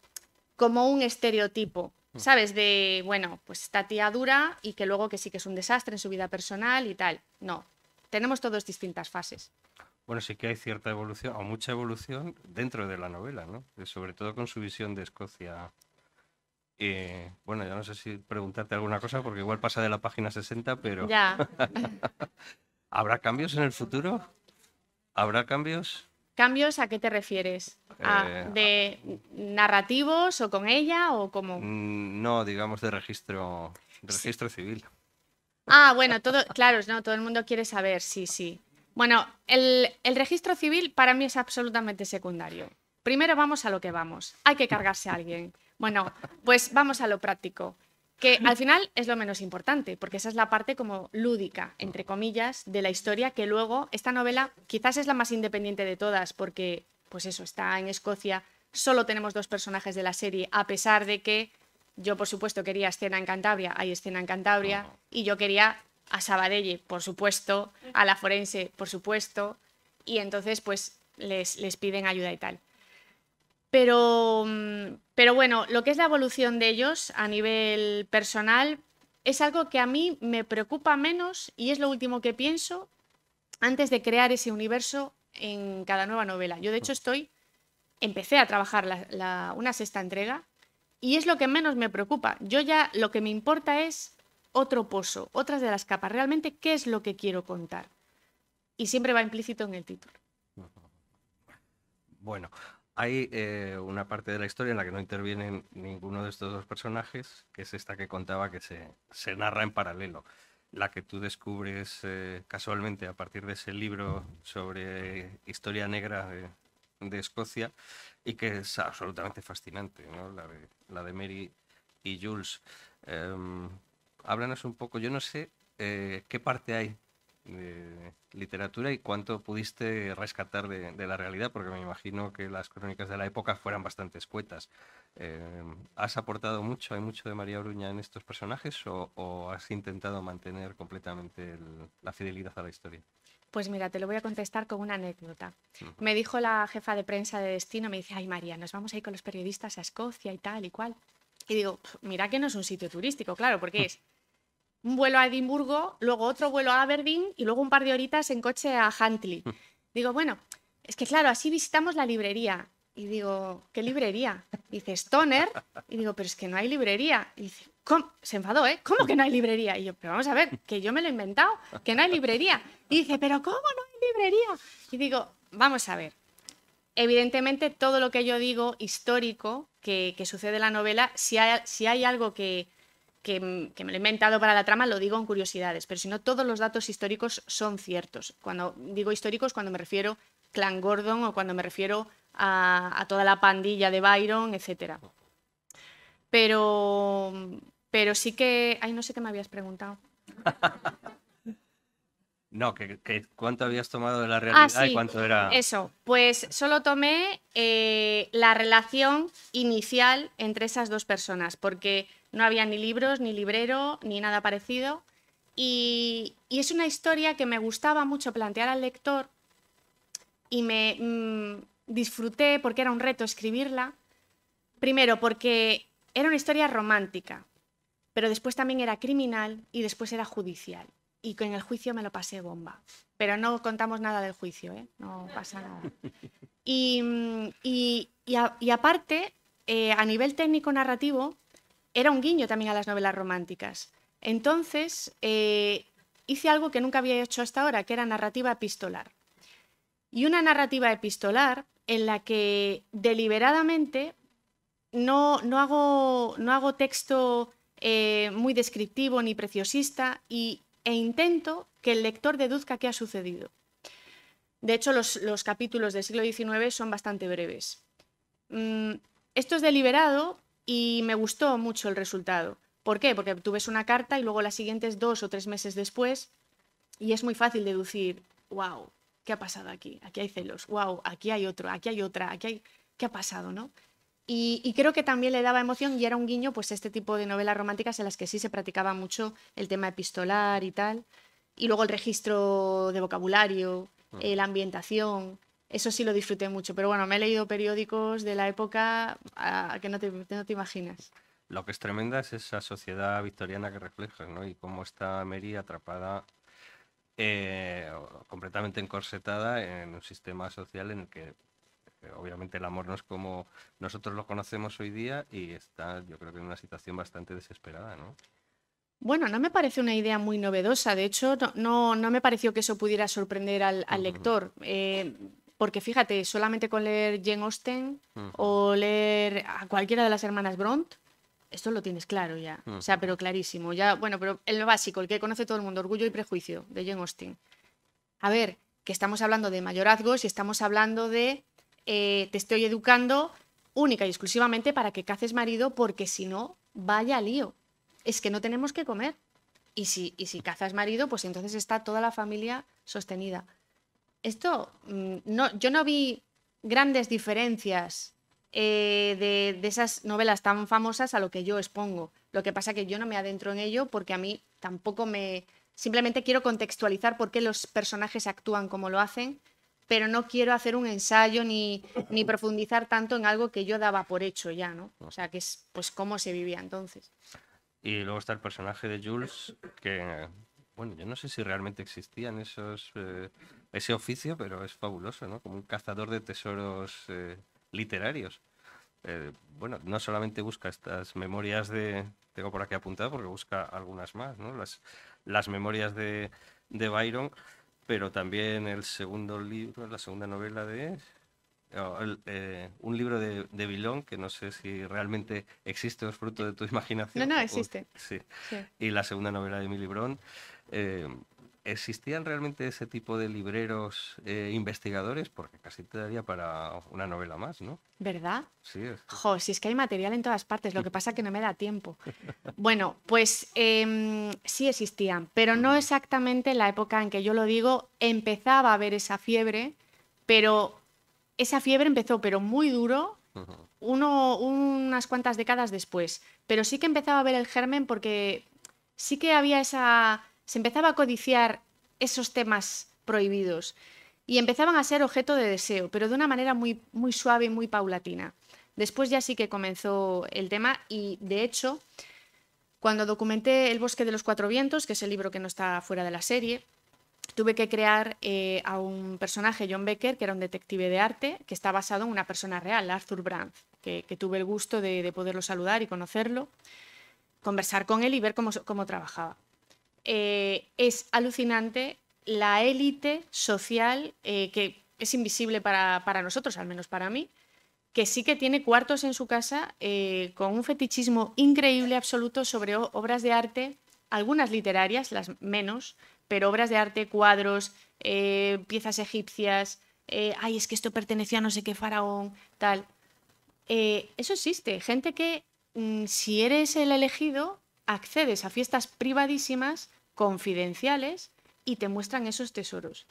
como un estereotipo, mm. ¿sabes? De, bueno, pues esta tía dura y que luego que sí que es un desastre en su vida personal y tal. No, tenemos todos distintas fases. Bueno, sí que hay cierta evolución, o mucha evolución dentro de la novela, ¿no? Sobre todo con su visión de Escocia. Y, bueno, ya no sé si preguntarte alguna cosa, porque igual pasa de la página 60, pero... Ya. ¿Habrá cambios en el futuro? ¿Habrá cambios? ¿Cambios a qué te refieres? Eh, ¿De narrativos o con ella o como...? Mm, no, digamos de registro, de registro civil. Ah, bueno, todo, claro, no, todo el mundo quiere saber, sí, sí. Bueno, el, registro civil para mí es absolutamente secundario. Primero vamos a lo que vamos. Hay que cargarse a alguien. Bueno, pues vamos a lo práctico, que al final es lo menos importante, porque esa es la parte como lúdica, entre comillas, de la historia, que luego esta novela quizás es la más independiente de todas, porque, pues eso, está en Escocia, solo tenemos dos personajes de la serie, a pesar de que yo, por supuesto, quería escena en Cantabria, hay escena en Cantabria, y yo quería a Sabadell, por supuesto, a la forense, por supuesto, y entonces pues les, les piden ayuda y tal. Pero, mm, pero bueno, lo que es la evolución de ellos a nivel personal es algo que a mí me preocupa menos y es lo último que pienso antes de crear ese universo en cada nueva novela. Yo de hecho estoy, empecé a trabajar una sexta entrega y es lo que menos me preocupa. Yo ya lo que me importa es otro pozo, otras de las capas. Realmente, ¿qué es lo que quiero contar? Y siempre va implícito en el título. Bueno, hay eh, una parte de la historia en la que no intervienen ninguno de estos dos personajes, que es esta que contaba que se, narra en paralelo. La que tú descubres eh, casualmente a partir de ese libro sobre historia negra de, Escocia y que es absolutamente fascinante, ¿no? la, de, la de Mary y Jules. Em, háblanos un poco, yo no sé eh, qué parte hay de literatura y cuánto pudiste rescatar de, la realidad, porque me imagino que las crónicas de la época fueran bastante escuetas. Eh, ¿Has aportado mucho, hay mucho de María Bruña en estos personajes o, has intentado mantener completamente la fidelidad a la historia? Pues mira, te lo voy a contestar con una anécdota. Me dijo la jefa de prensa de Destino, me dice, ay María, nos vamos a ir con los periodistas a Escocia y tal y cual. Y digo, mira que no es un sitio turístico, claro, porque es un vuelo a Edimburgo, luego otro vuelo a Aberdeen y luego un par de horitas en coche a Huntley. Hmm. Digo, bueno, es que claro, así visitamos la librería. Y digo, ¿qué librería? dice, Stoner. Y digo, pero es que no hay librería. Y dice, ¿cómo? Se enfadó, ¿eh? ¿Cómo que no hay librería? Y yo, pero vamos a ver, que yo me lo he inventado, que no hay librería. Y dice, ¿pero cómo no hay librería? Y digo, vamos a ver. Evidentemente, todo lo que yo digo histórico que, sucede en la novela, si si hay algo que, que, me lo he inventado para la trama, lo digo en curiosidades, pero si no, todos los datos históricos son ciertos. Cuando digo históricos, cuando me refiero a Clan Gordon o cuando me refiero a, toda la pandilla de Byron, etc. Pero, pero sí que... Ay, no sé qué me habías preguntado. No, que, cuánto habías tomado de la realidad ah, y cuánto era. Eso, pues solo tomé eh, la relación inicial entre esas dos personas, porque no había ni libros, ni librero, ni nada parecido. Y, es una historia que me gustaba mucho plantear al lector y me mm, disfruté porque era un reto escribirla. Primero, porque era una historia romántica, pero después también era criminal y después era judicial. Y con el juicio me lo pasé bomba. Pero no contamos nada del juicio, ¿eh? no pasa nada. Y, y, y, aparte, eh, a nivel técnico-narrativo, era un guiño también a las novelas románticas. Entonces, eh, hice algo que nunca había hecho hasta ahora, que era narrativa epistolar. Y una narrativa epistolar en la que deliberadamente no, no, hago, no hago texto eh, muy descriptivo ni preciosista y, e intento que el lector deduzca qué ha sucedido. De hecho, los, capítulos del siglo XIX son bastante breves. Mm, esto es deliberado y me gustó mucho el resultado. ¿Por qué? Porque tú ves una carta y luego las siguientes dos o tres meses después y es muy fácil deducir, wow, ¿qué ha pasado aquí? Aquí hay celos, wow, aquí hay otro, aquí hay otra, aquí hay... ¿Qué ha pasado, no? Y, creo que también le daba emoción y era un guiño pues este tipo de novelas románticas en las que sí se practicaba mucho el tema epistolar y tal. Y luego el registro de vocabulario, ah. eh, la ambientación, eso sí lo disfruté mucho. Pero bueno, me he leído periódicos de la época ah, que no te, no te imaginas. Lo que es tremenda es esa sociedad victoriana que refleja, ¿no? Y cómo está Mary atrapada, eh, completamente encorsetada en un sistema social en el que obviamente el amor no es como nosotros lo conocemos hoy día y está, yo creo que en una situación bastante desesperada, ¿no? Bueno, no me parece una idea muy novedosa. De hecho, no, no, me pareció que eso pudiera sorprender al, lector. Eh, porque fíjate, solamente con leer Jane Austen o leer a cualquiera de las hermanas Bront, esto lo tienes claro ya. O sea, pero clarísimo. Ya, bueno, pero el básico, el que conoce todo el mundo, Orgullo y Prejuicio, de Jane Austen. A ver, que estamos hablando de mayorazgos y estamos hablando de eh, te estoy educando única y exclusivamente para que caces marido, porque si no, vaya lío. Es que no tenemos que comer. Y si, y si cazas marido, pues entonces está toda la familia sostenida. Esto, mm, no, yo no vi grandes diferencias eh, de, esas novelas tan famosas a lo que yo expongo. Lo que pasa es que yo no me adentro en ello porque a mí tampoco me... Simplemente quiero contextualizar por qué los personajes actúan como lo hacen, pero no quiero hacer un ensayo ni, ni profundizar tanto en algo que yo daba por hecho ya, ¿no? O sea, que es pues cómo se vivía entonces. Y luego está el personaje de Jules, que, bueno, yo no sé si realmente existían esos, eh, ese oficio, pero es fabuloso, ¿no? Como un cazador de tesoros eh, literarios. Eh, bueno, no solamente busca estas memorias de, tengo por aquí apuntado porque busca algunas más, ¿no? Las, las memorias de, de Byron, pero también el segundo libro, la segunda novela de... Eh, un libro de, de Bilón que no sé si realmente existe o es fruto de tu imaginación. No, no, existe. sí. Y la segunda novela de Emily Bront. Eh, ¿Existían realmente ese tipo de libreros eh, investigadores? Porque casi te daría para una novela más, ¿no? ¿Verdad? Sí. Jo, si es que hay material en todas partes, lo que pasa es que no me da tiempo. Bueno, pues em, sí existían, pero no exactamente en la época en que yo lo digo, empezaba a haber esa fiebre, pero esa fiebre empezó, pero muy duro, uno, unas cuantas décadas después. Pero sí que empezaba a ver el germen porque sí que había esa se empezaba a codiciar esos temas prohibidos y empezaban a ser objeto de deseo, pero de una manera muy, muy suave y muy paulatina. Después ya sí que comenzó el tema y, de hecho, cuando documenté El bosque de los cuatro vientos, que es el libro que no está fuera de la serie, tuve que crear eh, a un personaje, John Becker, que era un detective de arte, que está basado en una persona real, Arthur Brand, que, tuve el gusto de, poderlo saludar y conocerlo, conversar con él y ver cómo, cómo trabajaba. Eh, es alucinante la élite social eh, que es invisible para, nosotros, al menos para mí, que sí que tiene cuartos en su casa eh, con un fetichismo increíble, absoluto, sobre obras de arte, algunas literarias, las menos, pero obras de arte, cuadros, piezas egipcias, ay, es que esto pertenecía a no sé qué faraón, tal. eso existe, gente que mm, si eres el elegido, accedes a fiestas privadísimas, confidenciales, y te muestran esos tesoros.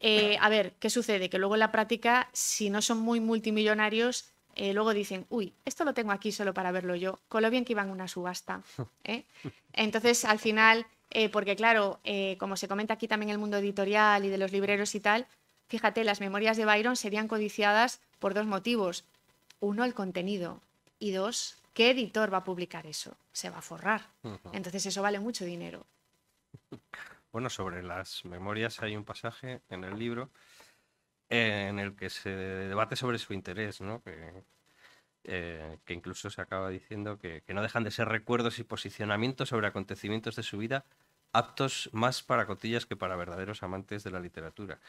Eh, a ver, ¿qué sucede? Que luego en la práctica, si no son muy multimillonarios, eh, luego dicen, uy, esto lo tengo aquí solo para verlo yo, con lo bien que iban a una subasta. ¿eh? Entonces, al final, porque claro, como se comenta aquí también el mundo editorial y de los libreros y tal, fíjate, las memorias de Byron serían codiciadas por dos motivos. Uno, el contenido. Y dos, ¿qué editor va a publicar eso? Se va a forrar. Entonces eso vale mucho dinero. Bueno, sobre las memorias hay un pasaje en el libro en el que se debate sobre su interés, ¿no? Que, eh, que incluso se acaba diciendo que, que, no dejan de ser recuerdos y posicionamientos sobre acontecimientos de su vida aptos más para cotillas que para verdaderos amantes de la literatura.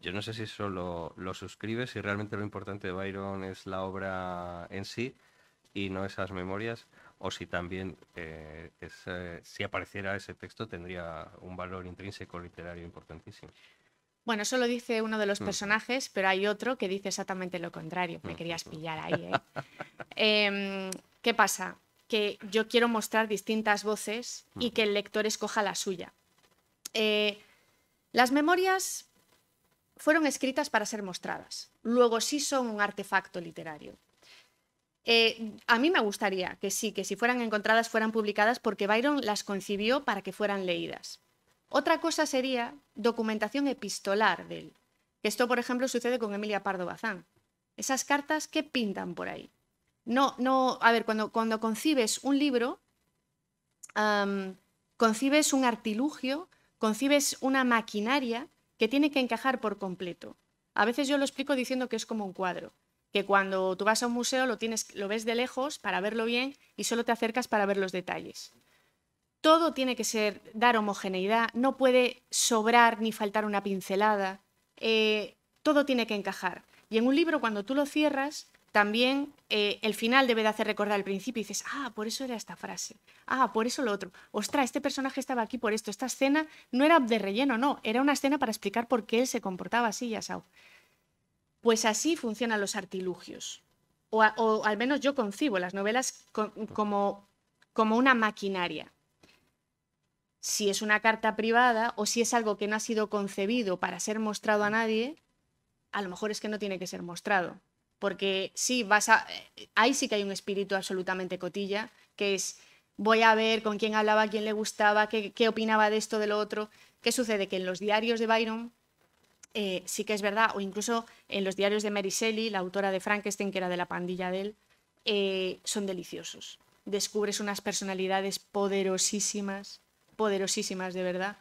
Yo no sé si eso lo, lo suscribes, si realmente lo importante de Byron es la obra en sí y no esas memorias, o si también eh, si apareciera ese texto tendría un valor intrínseco literario importantísimo. Bueno, eso lo dice uno de los personajes, pero hay otro que dice exactamente lo contrario. Me querías pillar ahí. ¿eh? Em, ¿Qué pasa? Que yo quiero mostrar distintas voces y que el lector escoja la suya. Eh, las memorias fueron escritas para ser mostradas. Luego sí son un artefacto literario. Eh, a mí me gustaría que sí, que si fueran encontradas fueran publicadas porque Byron las concibió para que fueran leídas. Otra cosa sería documentación epistolar de él. Esto, por ejemplo, sucede con Emilia Pardo Bazán. Esas cartas, ¿qué pintan por ahí? No, no, a ver, cuando concibes un libro, concibes un artilugio, concibes una maquinaria que tiene que encajar por completo. A veces yo lo explico diciendo que es como un cuadro, que cuando tú vas a un museo lo, tienes, lo ves de lejos para verlo bien y solo te acercas para ver los detalles todo tiene que ser, dar homogeneidad, no puede sobrar ni faltar una pincelada, eh, todo tiene que encajar. Y en un libro, cuando tú lo cierras, también eh, el final debe de hacer recordar el principio y dices, ah, por eso era esta frase, ah, por eso lo otro, ostras, este personaje estaba aquí por esto, esta escena no era de relleno, no, era una escena para explicar por qué él se comportaba así, ya sabes. Pues así funcionan los artilugios. O, al menos yo concibo las novelas como, como una maquinaria si es una carta privada o si es algo que no ha sido concebido para ser mostrado a nadie, a lo mejor es que no tiene que ser mostrado. Porque sí, vas a. Eh, ahí sí que hay un espíritu absolutamente cotilla, que es voy a ver con quién hablaba, quién le gustaba, qué, opinaba de esto, de lo otro. ¿Qué sucede? Que en los diarios de Byron eh, sí que es verdad, o incluso en los diarios de Mary Shelley, la autora de Frankenstein, que era de la pandilla de él, eh, son deliciosos. Descubres unas personalidades poderosísimas, poderosísimas, de verdad.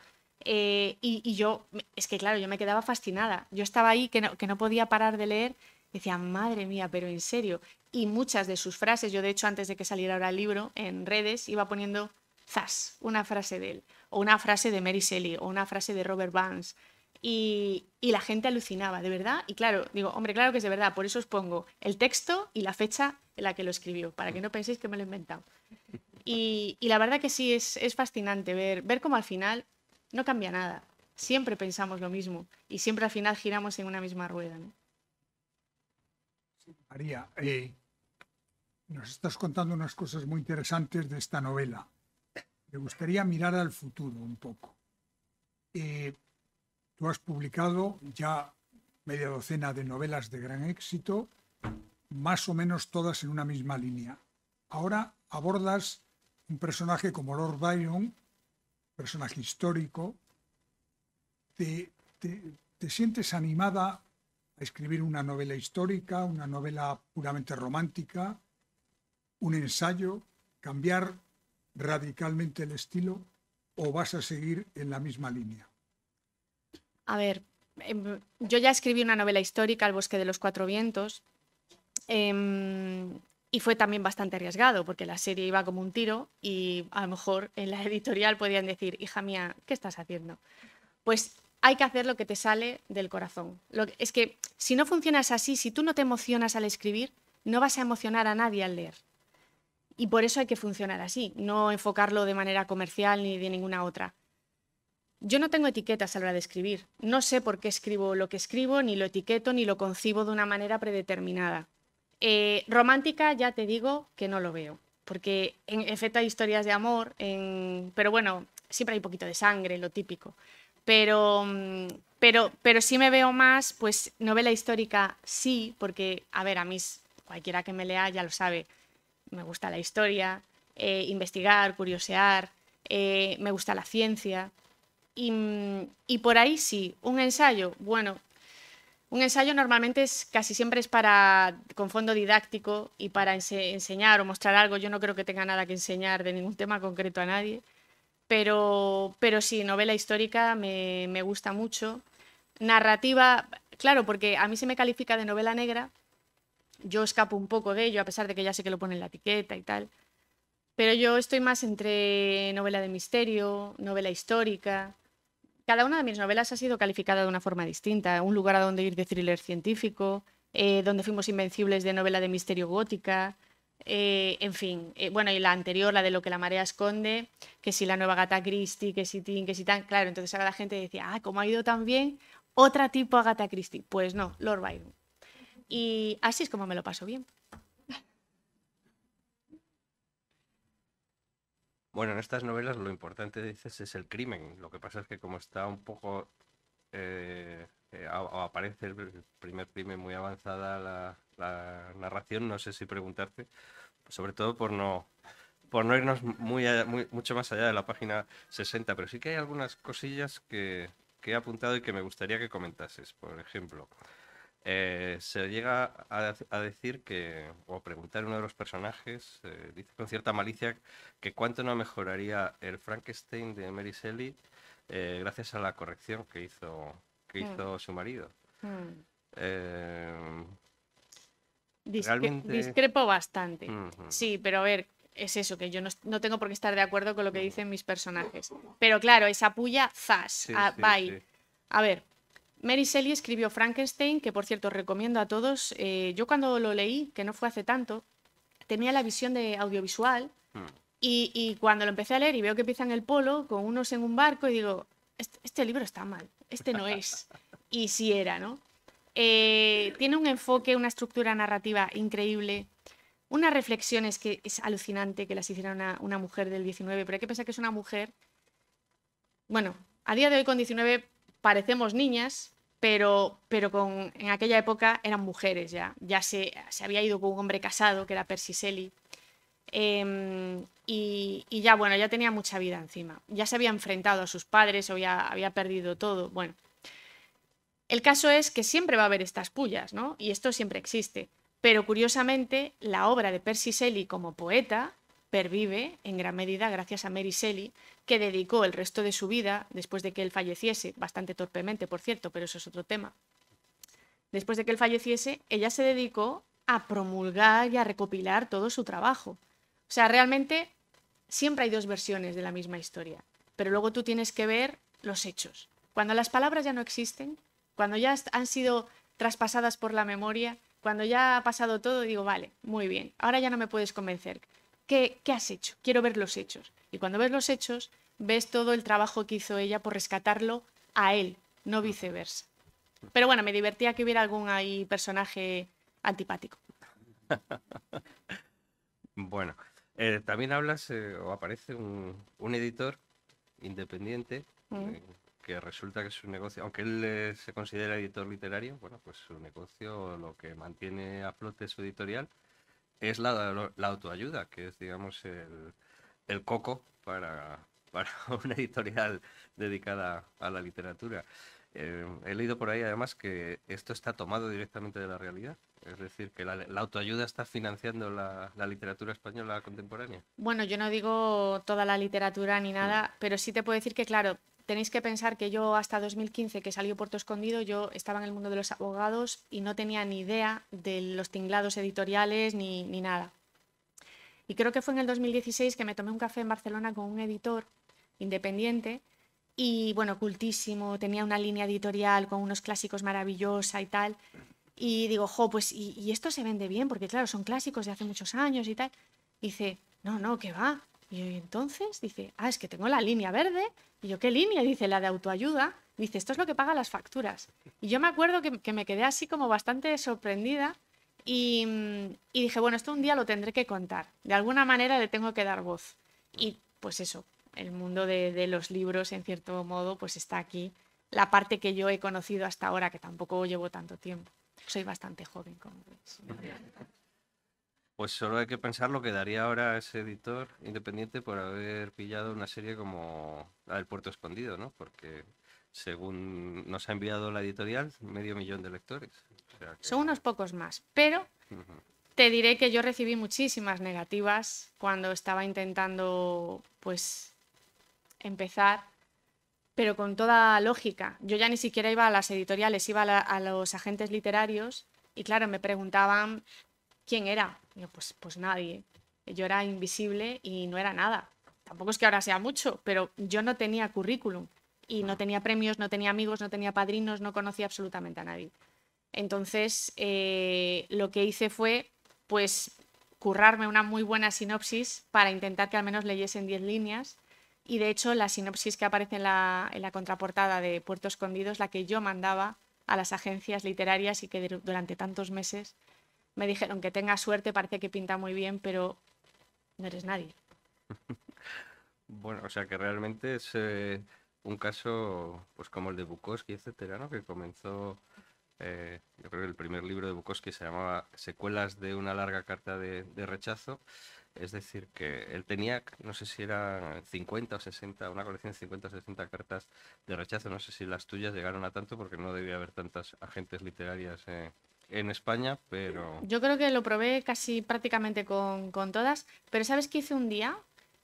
Eh, y, yo, es que claro, yo me quedaba fascinada. Yo estaba ahí que no, que no podía parar de leer. Decía, madre mía, pero en serio. Y muchas de sus frases, yo de hecho antes de que saliera ahora el libro, en redes iba poniendo zas, una frase de él, o una frase de Mary Shelley, o una frase de Robert Burns. Y, la gente alucinaba, de verdad. Y claro, digo, hombre, claro que es de verdad, por eso os pongo el texto y la fecha en la que lo escribió, para que no penséis que me lo he inventado. Y, la verdad que sí, es, fascinante ver, ver cómo al final no cambia nada. Siempre pensamos lo mismo y siempre al final giramos en una misma rueda. María, eh, nos estás contando unas cosas muy interesantes de esta novela. Me gustaría mirar al futuro un poco. Eh, tú has publicado ya media docena de novelas de gran éxito, más o menos todas en una misma línea. Ahora abordas un personaje como Lord Byron, personaje histórico, te, sientes animada a escribir una novela histórica, una novela puramente romántica, un ensayo, cambiar radicalmente el estilo o vas a seguir en la misma línea? A ver, em, yo ya escribí una novela histórica, El bosque de los cuatro vientos. Em, y fue también bastante arriesgado porque la serie iba como un tiro y a lo mejor en la editorial podían decir, hija mía, ¿qué estás haciendo? Pues hay que hacer lo que te sale del corazón. es que si no funcionas así, si tú no te emocionas al escribir, no vas a emocionar a nadie al leer. Y por eso hay que funcionar así, no enfocarlo de manera comercial ni de ninguna otra. Yo no tengo etiquetas a la hora de escribir. No sé por qué escribo lo que escribo, ni lo etiqueto, ni lo concibo de una manera predeterminada. Eh, romántica ya te digo que no lo veo, porque en efecto hay historias de amor, pero bueno, siempre hay un poquito de sangre, lo típico. Pero, mm, pero, pero sí me veo más, pues novela histórica sí, porque, a ver, a mí cualquiera que me lea ya lo sabe, me gusta la historia, eh, investigar, curiosear, eh, me gusta la ciencia. Y, por ahí sí, un ensayo, bueno, Un ensayo normalmente es casi siempre es para con fondo didáctico y para enseñar o mostrar algo. Yo no creo que tenga nada que enseñar de ningún tema concreto a nadie, pero, pero sí, novela histórica me, me gusta mucho. Narrativa, claro, porque a mí se me califica de novela negra, yo escapo un poco de ello, a pesar de que ya sé que lo pone en la etiqueta y tal. Pero yo estoy más entre novela de misterio, novela histórica. Cada una de mis novelas ha sido calificada de una forma distinta. Un lugar a donde ir de thriller científico, eh, donde fuimos invencibles de novela de misterio gótica. Eh, en fin, eh, bueno, y la anterior, la de lo que la marea esconde, que si la nueva gata Christie, que si Tin, que si tan. Claro, entonces ahora la gente decía, ah, ¿cómo ha ido tan bien? Otra tipo Agatha Christie. Pues no, Lord Byron. Y así es como me lo paso bien. Bueno, en estas novelas lo importante, dices, es el crimen. Lo que pasa es que como está un poco... Eh, eh, aparece el primer crimen muy avanzada la, narración, no sé si preguntarte, sobre todo por no, por no irnos muy, mucho más allá de la página 60, pero sí que hay algunas cosillas que, que he apuntado y que me gustaría que comentases. Por ejemplo, eh, se llega a, decir que, o preguntar uno de los personajes, eh, dice con cierta malicia que cuánto no mejoraría el Frankenstein de Mary Shelley eh, gracias a la corrección que hizo, que hmm. hizo su marido. Hmm. Discrepo bastante. Sí, pero a ver, es eso, que yo no, tengo por qué estar de acuerdo con lo que dicen mis personajes. Pero claro, esa puya, zas, a, bye. A ver, Mary Shelley escribió Frankenstein, que por cierto recomiendo a todos. Eh, yo cuando lo leí, que no fue hace tanto, tenía la visión de audiovisual hmm. y, cuando lo empecé a leer y veo que empieza en el polo con unos en un barco y digo, este, este libro está mal, este no es. y sí era, ¿no? Eh, tiene un enfoque, una estructura narrativa increíble, unas reflexiones que es alucinante que las hiciera una, una mujer del 19, pero hay que pensar que es una mujer, bueno, a día de hoy con 19 parecemos niñas, pero, pero con, en aquella época eran mujeres ya. Ya se, se había ido con un hombre casado, que era Percy Shelley. Em, y, y, ya, bueno, ya tenía mucha vida encima. Ya se había enfrentado a sus padres, ya había perdido todo. Bueno, el caso es que siempre va a haber estas pullas, ¿no? Y esto siempre existe. Pero curiosamente, la obra de Percy Shelley como poeta pervive en gran medida gracias a Mary Shelley, que dedicó el resto de su vida, después de que él falleciese, bastante torpemente, por cierto, pero eso es otro tema, después de que él falleciese, ella se dedicó a promulgar y a recopilar todo su trabajo. O sea, realmente siempre hay dos versiones de la misma historia, pero luego tú tienes que ver los hechos. Cuando las palabras ya no existen, cuando ya han sido traspasadas por la memoria, cuando ya ha pasado todo, digo, vale, muy bien, ahora ya no me puedes convencer. ¿Qué, has hecho? Quiero ver los hechos. Y cuando ves los hechos, ves todo el trabajo que hizo ella por rescatarlo a él, no viceversa. Pero bueno, me divertía que hubiera algún ahí personaje antipático. bueno, eh, también hablas eh, o aparece un, editor independiente mm. eh, que resulta que su negocio, aunque él se considera editor literario, bueno, pues su negocio, lo que mantiene a flote su editorial, es la, autoayuda, que es, digamos, el, coco para, para, una editorial dedicada a la literatura. Eh, he leído por ahí además que esto está tomado directamente de la realidad. Es decir, que la, autoayuda está financiando la, literatura española contemporánea. Bueno, yo no digo toda la literatura ni nada, pero sí te puedo decir que, claro, tenéis que pensar que yo hasta 2015, que salió Puerto Escondido, yo estaba en el mundo de los abogados y no tenía ni idea de los tinglados editoriales ni, ni nada. Y creo que fue en el 2016 que me tomé un café en Barcelona con un editor independiente y, bueno, cultísimo, tenía una línea editorial con unos clásicos maravillosa y tal. Y digo, jo, pues, y, esto se vende bien, porque claro, son clásicos de hace muchos años y tal. dice, no, no, que va, y entonces dice, ah, es que tengo la línea verde. Y yo, ¿qué línea? Dice, la de autoayuda. Dice, esto es lo que paga las facturas. Y yo me acuerdo que, me quedé así como bastante sorprendida y, dije, bueno, esto un día lo tendré que contar. De alguna manera le tengo que dar voz. Y pues eso, el mundo de, de los libros, en cierto modo, pues está aquí. La parte que yo he conocido hasta ahora, que tampoco llevo tanto tiempo. Soy bastante joven, como veis. Pues solo hay que pensar lo que daría ahora ese editor independiente por haber pillado una serie como la del Puerto Escondido, ¿no? Porque según nos ha enviado la editorial, medio millón de lectores. Son unos pocos más, pero te diré que yo recibí muchísimas negativas cuando estaba intentando, pues, empezar, pero con toda lógica. Yo ya ni siquiera iba a las editoriales, iba a, los agentes literarios y claro, me preguntaban quién era. Yo, pues, pues nadie. Yo era invisible y no era nada. Tampoco es que ahora sea mucho, pero yo no tenía currículum y no tenía premios, no tenía amigos, no tenía padrinos, no conocía absolutamente a nadie. Entonces, eh, lo que hice fue, pues, currarme una muy buena sinopsis para intentar que al menos leyesen 10 líneas. Y de hecho, la sinopsis que aparece en la, en la contraportada de Puerto Escondido es la que yo mandaba a las agencias literarias y que durante tantos meses me dijeron que tenga suerte, parece que pinta muy bien, pero no eres nadie. Bueno, o sea que realmente es eh, un caso pues como el de Bukowski, etcétera, ¿no? Que comenzó, eh, yo creo que el primer libro de Bukowski se llamaba Secuelas de una larga carta de, rechazo. Es decir, que él tenía, no sé si eran 50 o 60, una colección de 50 o 60 cartas de rechazo. No sé si las tuyas llegaron a tanto porque no debía haber tantas agentes literarias eh, en España, pero... Yo creo que lo probé casi prácticamente con, con todas, pero ¿sabes qué hice un día?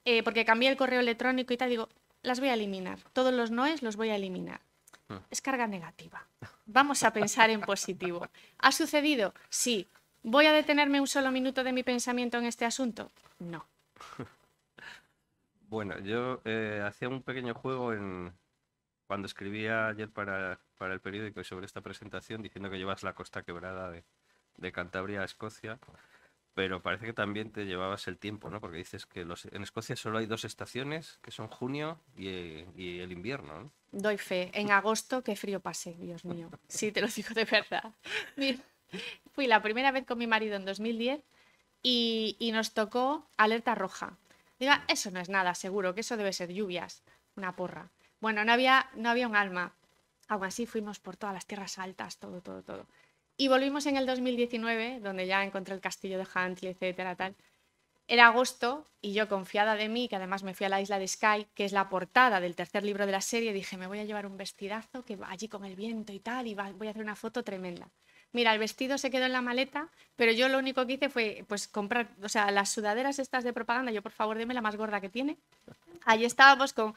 Eh, porque cambié el correo electrónico y tal, digo, las voy a eliminar. Todos los noes los voy a eliminar. Ah. Es carga negativa. Vamos a pensar en positivo. ¿Ha sucedido? Sí. ¿Voy a detenerme un solo minuto de mi pensamiento en este asunto? No. Bueno, yo eh, hacía un pequeño juego en cuando escribía ayer para, para, el periódico sobre esta presentación diciendo que llevas la costa quebrada de, Cantabria a Escocia pero parece que también te llevabas el tiempo, ¿no? Porque dices que los, en Escocia solo hay dos estaciones, que son junio y, el invierno, ¿no? Doy fe. En agosto, qué frío pasé, Dios mío. Sí, te lo digo de verdad. fui la primera vez con mi marido en 2010 y, y nos tocó alerta roja. Diga, eso no es nada, seguro, que eso debe ser lluvias. Una porra. Bueno, no había, no había un alma. Aún así fuimos por todas las tierras altas, todo, todo, todo. Y volvimos en el 2019, donde ya encontré el castillo de Huntley, etcétera, tal. Era agosto y yo, confiada de mí, que además me fui a la isla de Skye, que es la portada del tercer libro de la serie, dije, me voy a llevar un vestidazo que va allí con el viento y tal, y voy a hacer una foto tremenda. Mira, el vestido se quedó en la maleta, pero yo lo único que hice fue pues comprar, o sea, las sudaderas estas de propaganda, yo por favor deme la más gorda que tiene. Allí estábamos con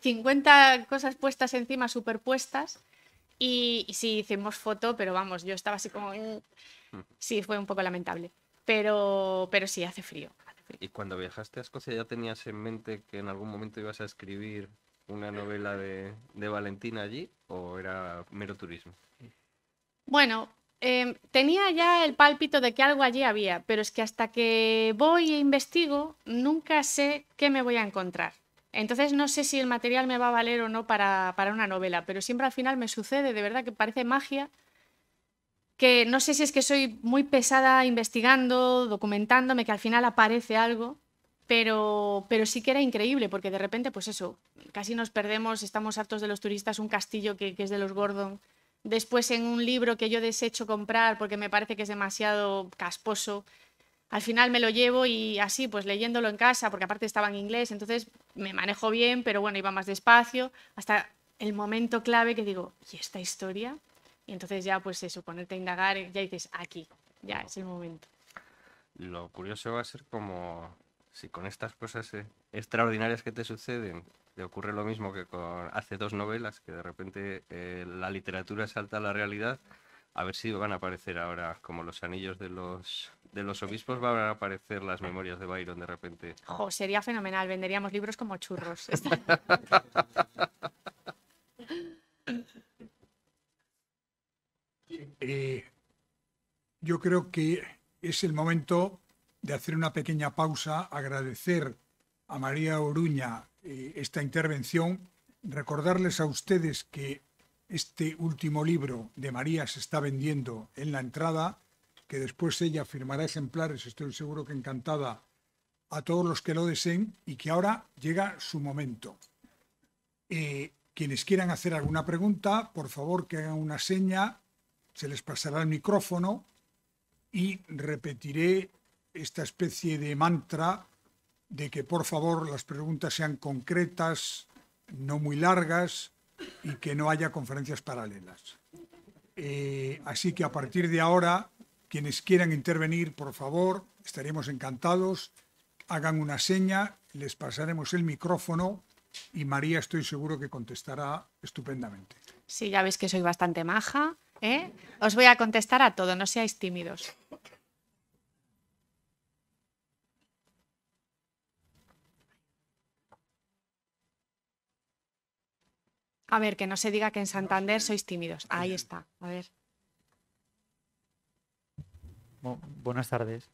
50 cosas puestas encima, superpuestas, y, sí, hicimos foto, pero vamos, yo estaba así como... Mm". Sí, fue un poco lamentable. Pero, pero sí, hace frío, ¿Y cuando viajaste a Escocia ya tenías en mente que en algún momento ibas a escribir una novela de, de Valentina allí o era mero turismo? Bueno, em, tenía ya el pálpito de que algo allí había, pero es que hasta que voy e investigo nunca sé qué me voy a encontrar. Entonces no sé si el material me va a valer o no para, una novela, pero siempre al final me sucede, de verdad que parece magia, que no sé si es que soy muy pesada investigando, documentándome, que al final aparece algo, pero, pero sí que era increíble, porque de repente, pues eso, casi nos perdemos, estamos hartos de los turistas, un castillo que, que es de los Gordon, después en un libro que yo desecho comprar porque me parece que es demasiado casposo, al final me lo llevo y así, pues leyéndolo en casa, porque aparte estaba en inglés, entonces me manejo bien, pero bueno, iba más despacio, hasta el momento clave que digo, ¿y esta historia? Y entonces ya, pues eso, ponerte a indagar, ya dices, aquí, ya es el momento. Lo curioso va a ser como si con estas cosas eh, extraordinarias que te suceden, te ocurre lo mismo que con hace dos novelas, que de repente eh, la literatura salta a la realidad, a ver si van a aparecer ahora como los anillos de los de los obispos van a aparecer las memorias de Byron de repente. sería fenomenal, venderíamos libros como churros. Eh, yo creo que es el momento de hacer una pequeña pausa, agradecer a María Oruña eh, esta intervención, recordarles a ustedes que este último libro de María se está vendiendo en la entrada que después ella firmará ejemplares, estoy seguro que encantada, a todos los que lo deseen y que ahora llega su momento. Eh, quienes quieran hacer alguna pregunta, por favor que hagan una seña, se les pasará el micrófono y repetiré esta especie de mantra de que por favor las preguntas sean concretas, no muy largas, y que no haya conferencias paralelas. Eh, así que a partir de ahora, quienes quieran intervenir, por favor, estaremos encantados. Hagan una seña, les pasaremos el micrófono y María estoy seguro que contestará estupendamente. Sí, ya veis que soy bastante maja. ¿eh? Os voy a contestar a todo, no seáis tímidos. A ver, que no se diga que en Santander sois tímidos. Ahí está, a ver. buenas tardes.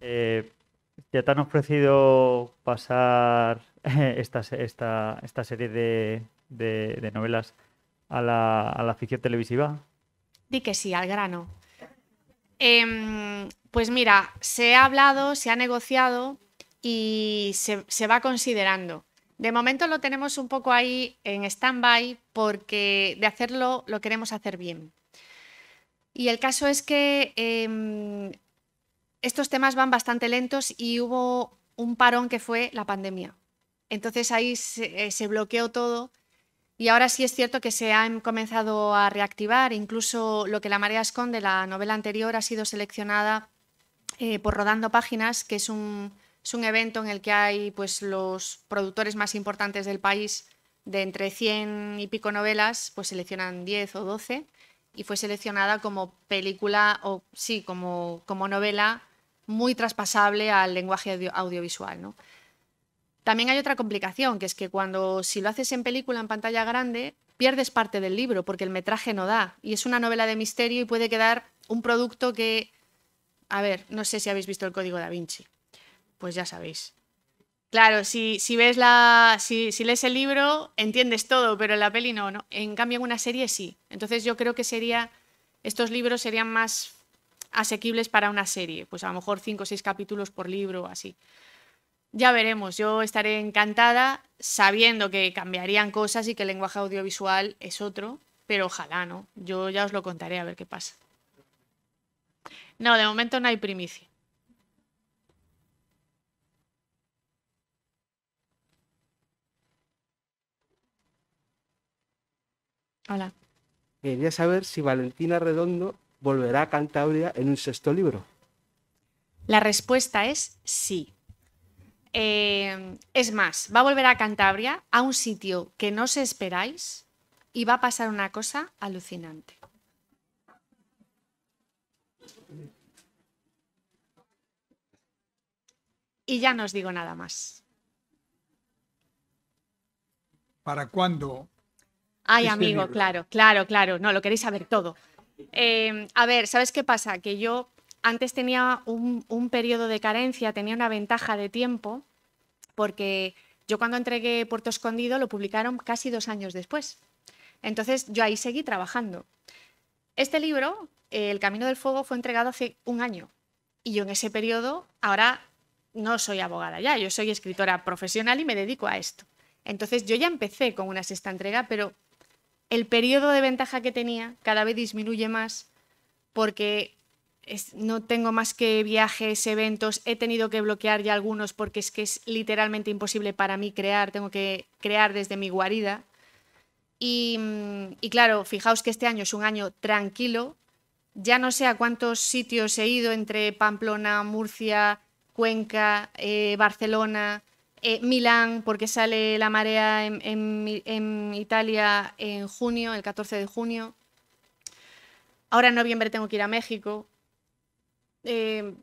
Eh, ya te han ofrecido pasar esta, esta, esta serie de, de, novelas a la, a la, ficción televisiva. Di que sí, al grano. Em, pues mira, se ha hablado, se ha negociado y se, se va considerando. De momento lo tenemos un poco ahí en stand-by porque de hacerlo lo queremos hacer bien. Y el caso es que em, estos temas van bastante lentos y hubo un parón que fue la pandemia. Entonces ahí se, eh, bloqueó todo y ahora sí es cierto que se han comenzado a reactivar. Incluso lo que La Marea Esconde, la novela anterior, ha sido seleccionada eh, por Rodando Páginas, que es un, es un evento en el que hay pues, los productores más importantes del país de entre 100 y pico novelas, pues seleccionan 10 o 12 y fue seleccionada como película o sí, como, como novela muy traspasable al lenguaje audiovisual. ¿no? También hay otra complicación, que es que cuando si lo haces en película en pantalla grande, pierdes parte del libro porque el metraje no da. Y es una novela de misterio y puede quedar un producto que, a ver, no sé si habéis visto el Código da Vinci pues ya sabéis. Claro, si, si ves la. Si, lees el libro, entiendes todo, pero en la peli no, no. En cambio, en una serie sí. Entonces yo creo que sería. Estos libros serían más asequibles para una serie. Pues a lo mejor cinco o seis capítulos por libro o así. Ya veremos. Yo estaré encantada sabiendo que cambiarían cosas y que el lenguaje audiovisual es otro, pero ojalá, ¿no? Yo ya os lo contaré a ver qué pasa. No, de momento no hay primicia. Hola. Quería saber si Valentina Redondo volverá a Cantabria en un sexto libro. La respuesta es sí. Eh, es más, va a volver a Cantabria, a un sitio que no os esperáis, y va a pasar una cosa alucinante. Y ya no os digo nada más. ¿Para cuándo Ay, amigo, claro, claro, claro. No, lo queréis saber todo. Em, a ver, ¿sabes qué pasa? Que yo antes tenía un, periodo de carencia, tenía una ventaja de tiempo, porque yo cuando entregué Puerto Escondido lo publicaron casi dos años después. Entonces yo ahí seguí trabajando. Este libro, El Camino del Fuego, fue entregado hace un año. Y yo en ese periodo, ahora no soy abogada ya, yo soy escritora profesional y me dedico a esto. Entonces yo ya empecé con una sexta entrega, pero el periodo de ventaja que tenía cada vez disminuye más porque no tengo más que viajes, eventos, he tenido que bloquear ya algunos porque es que es literalmente imposible para mí crear, tengo que crear desde mi guarida. Y, y claro, fijaos que este año es un año tranquilo, ya no sé a cuántos sitios he ido entre Pamplona, Murcia, Cuenca, eh, Barcelona, eh, Milán, porque sale la marea en, Italia en junio, el 14 de junio. Ahora en noviembre tengo que ir a México. Eh,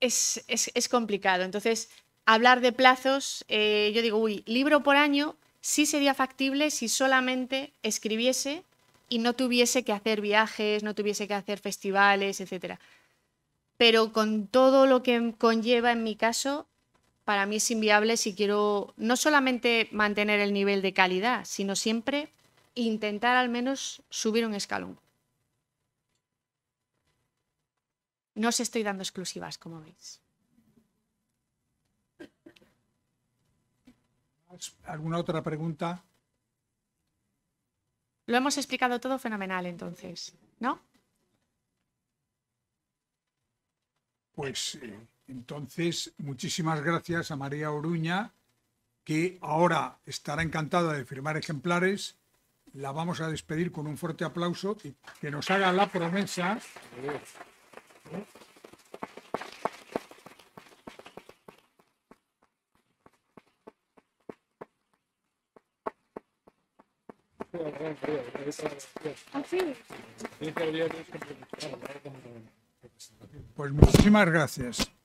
es, complicado. Entonces, hablar de plazos, eh, yo digo, uy, libro por año sí sería factible si solamente escribiese y no tuviese que hacer viajes, no tuviese que hacer festivales, etc. Pero con todo lo que conlleva en mi caso, para mí es inviable si quiero no solamente mantener el nivel de calidad, sino siempre intentar al menos subir un escalón. No os estoy dando exclusivas, como veis. ¿Alguna otra pregunta? Lo hemos explicado todo fenomenal, entonces, ¿no? Pues eh, entonces, muchísimas gracias a María Oruña, que ahora estará encantada de firmar ejemplares. La vamos a despedir con un fuerte aplauso y que nos haga la promesa. Pues muchísimas gracias.